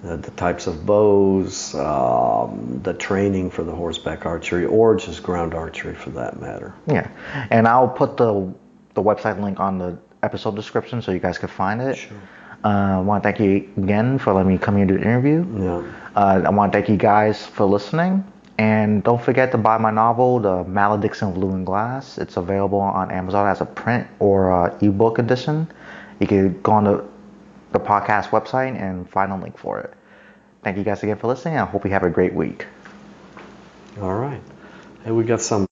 the, the types of bows, um, the training for the horseback archery, or just ground archery for that matter. Yeah. And I'll put the the website link on the episode description so you guys can find it. Sure. Uh, I want to thank you again for letting me come here to the interview. Yeah. Uh, I want to thank you guys for listening. And don't forget to buy my novel, The Malediction of Llewyn Glass. It's available on Amazon as a print or uh, ebook edition. You can go on the, the podcast website and find a link for it. Thank you guys again for listening. I hope you have a great week. All right. Hey, we got some.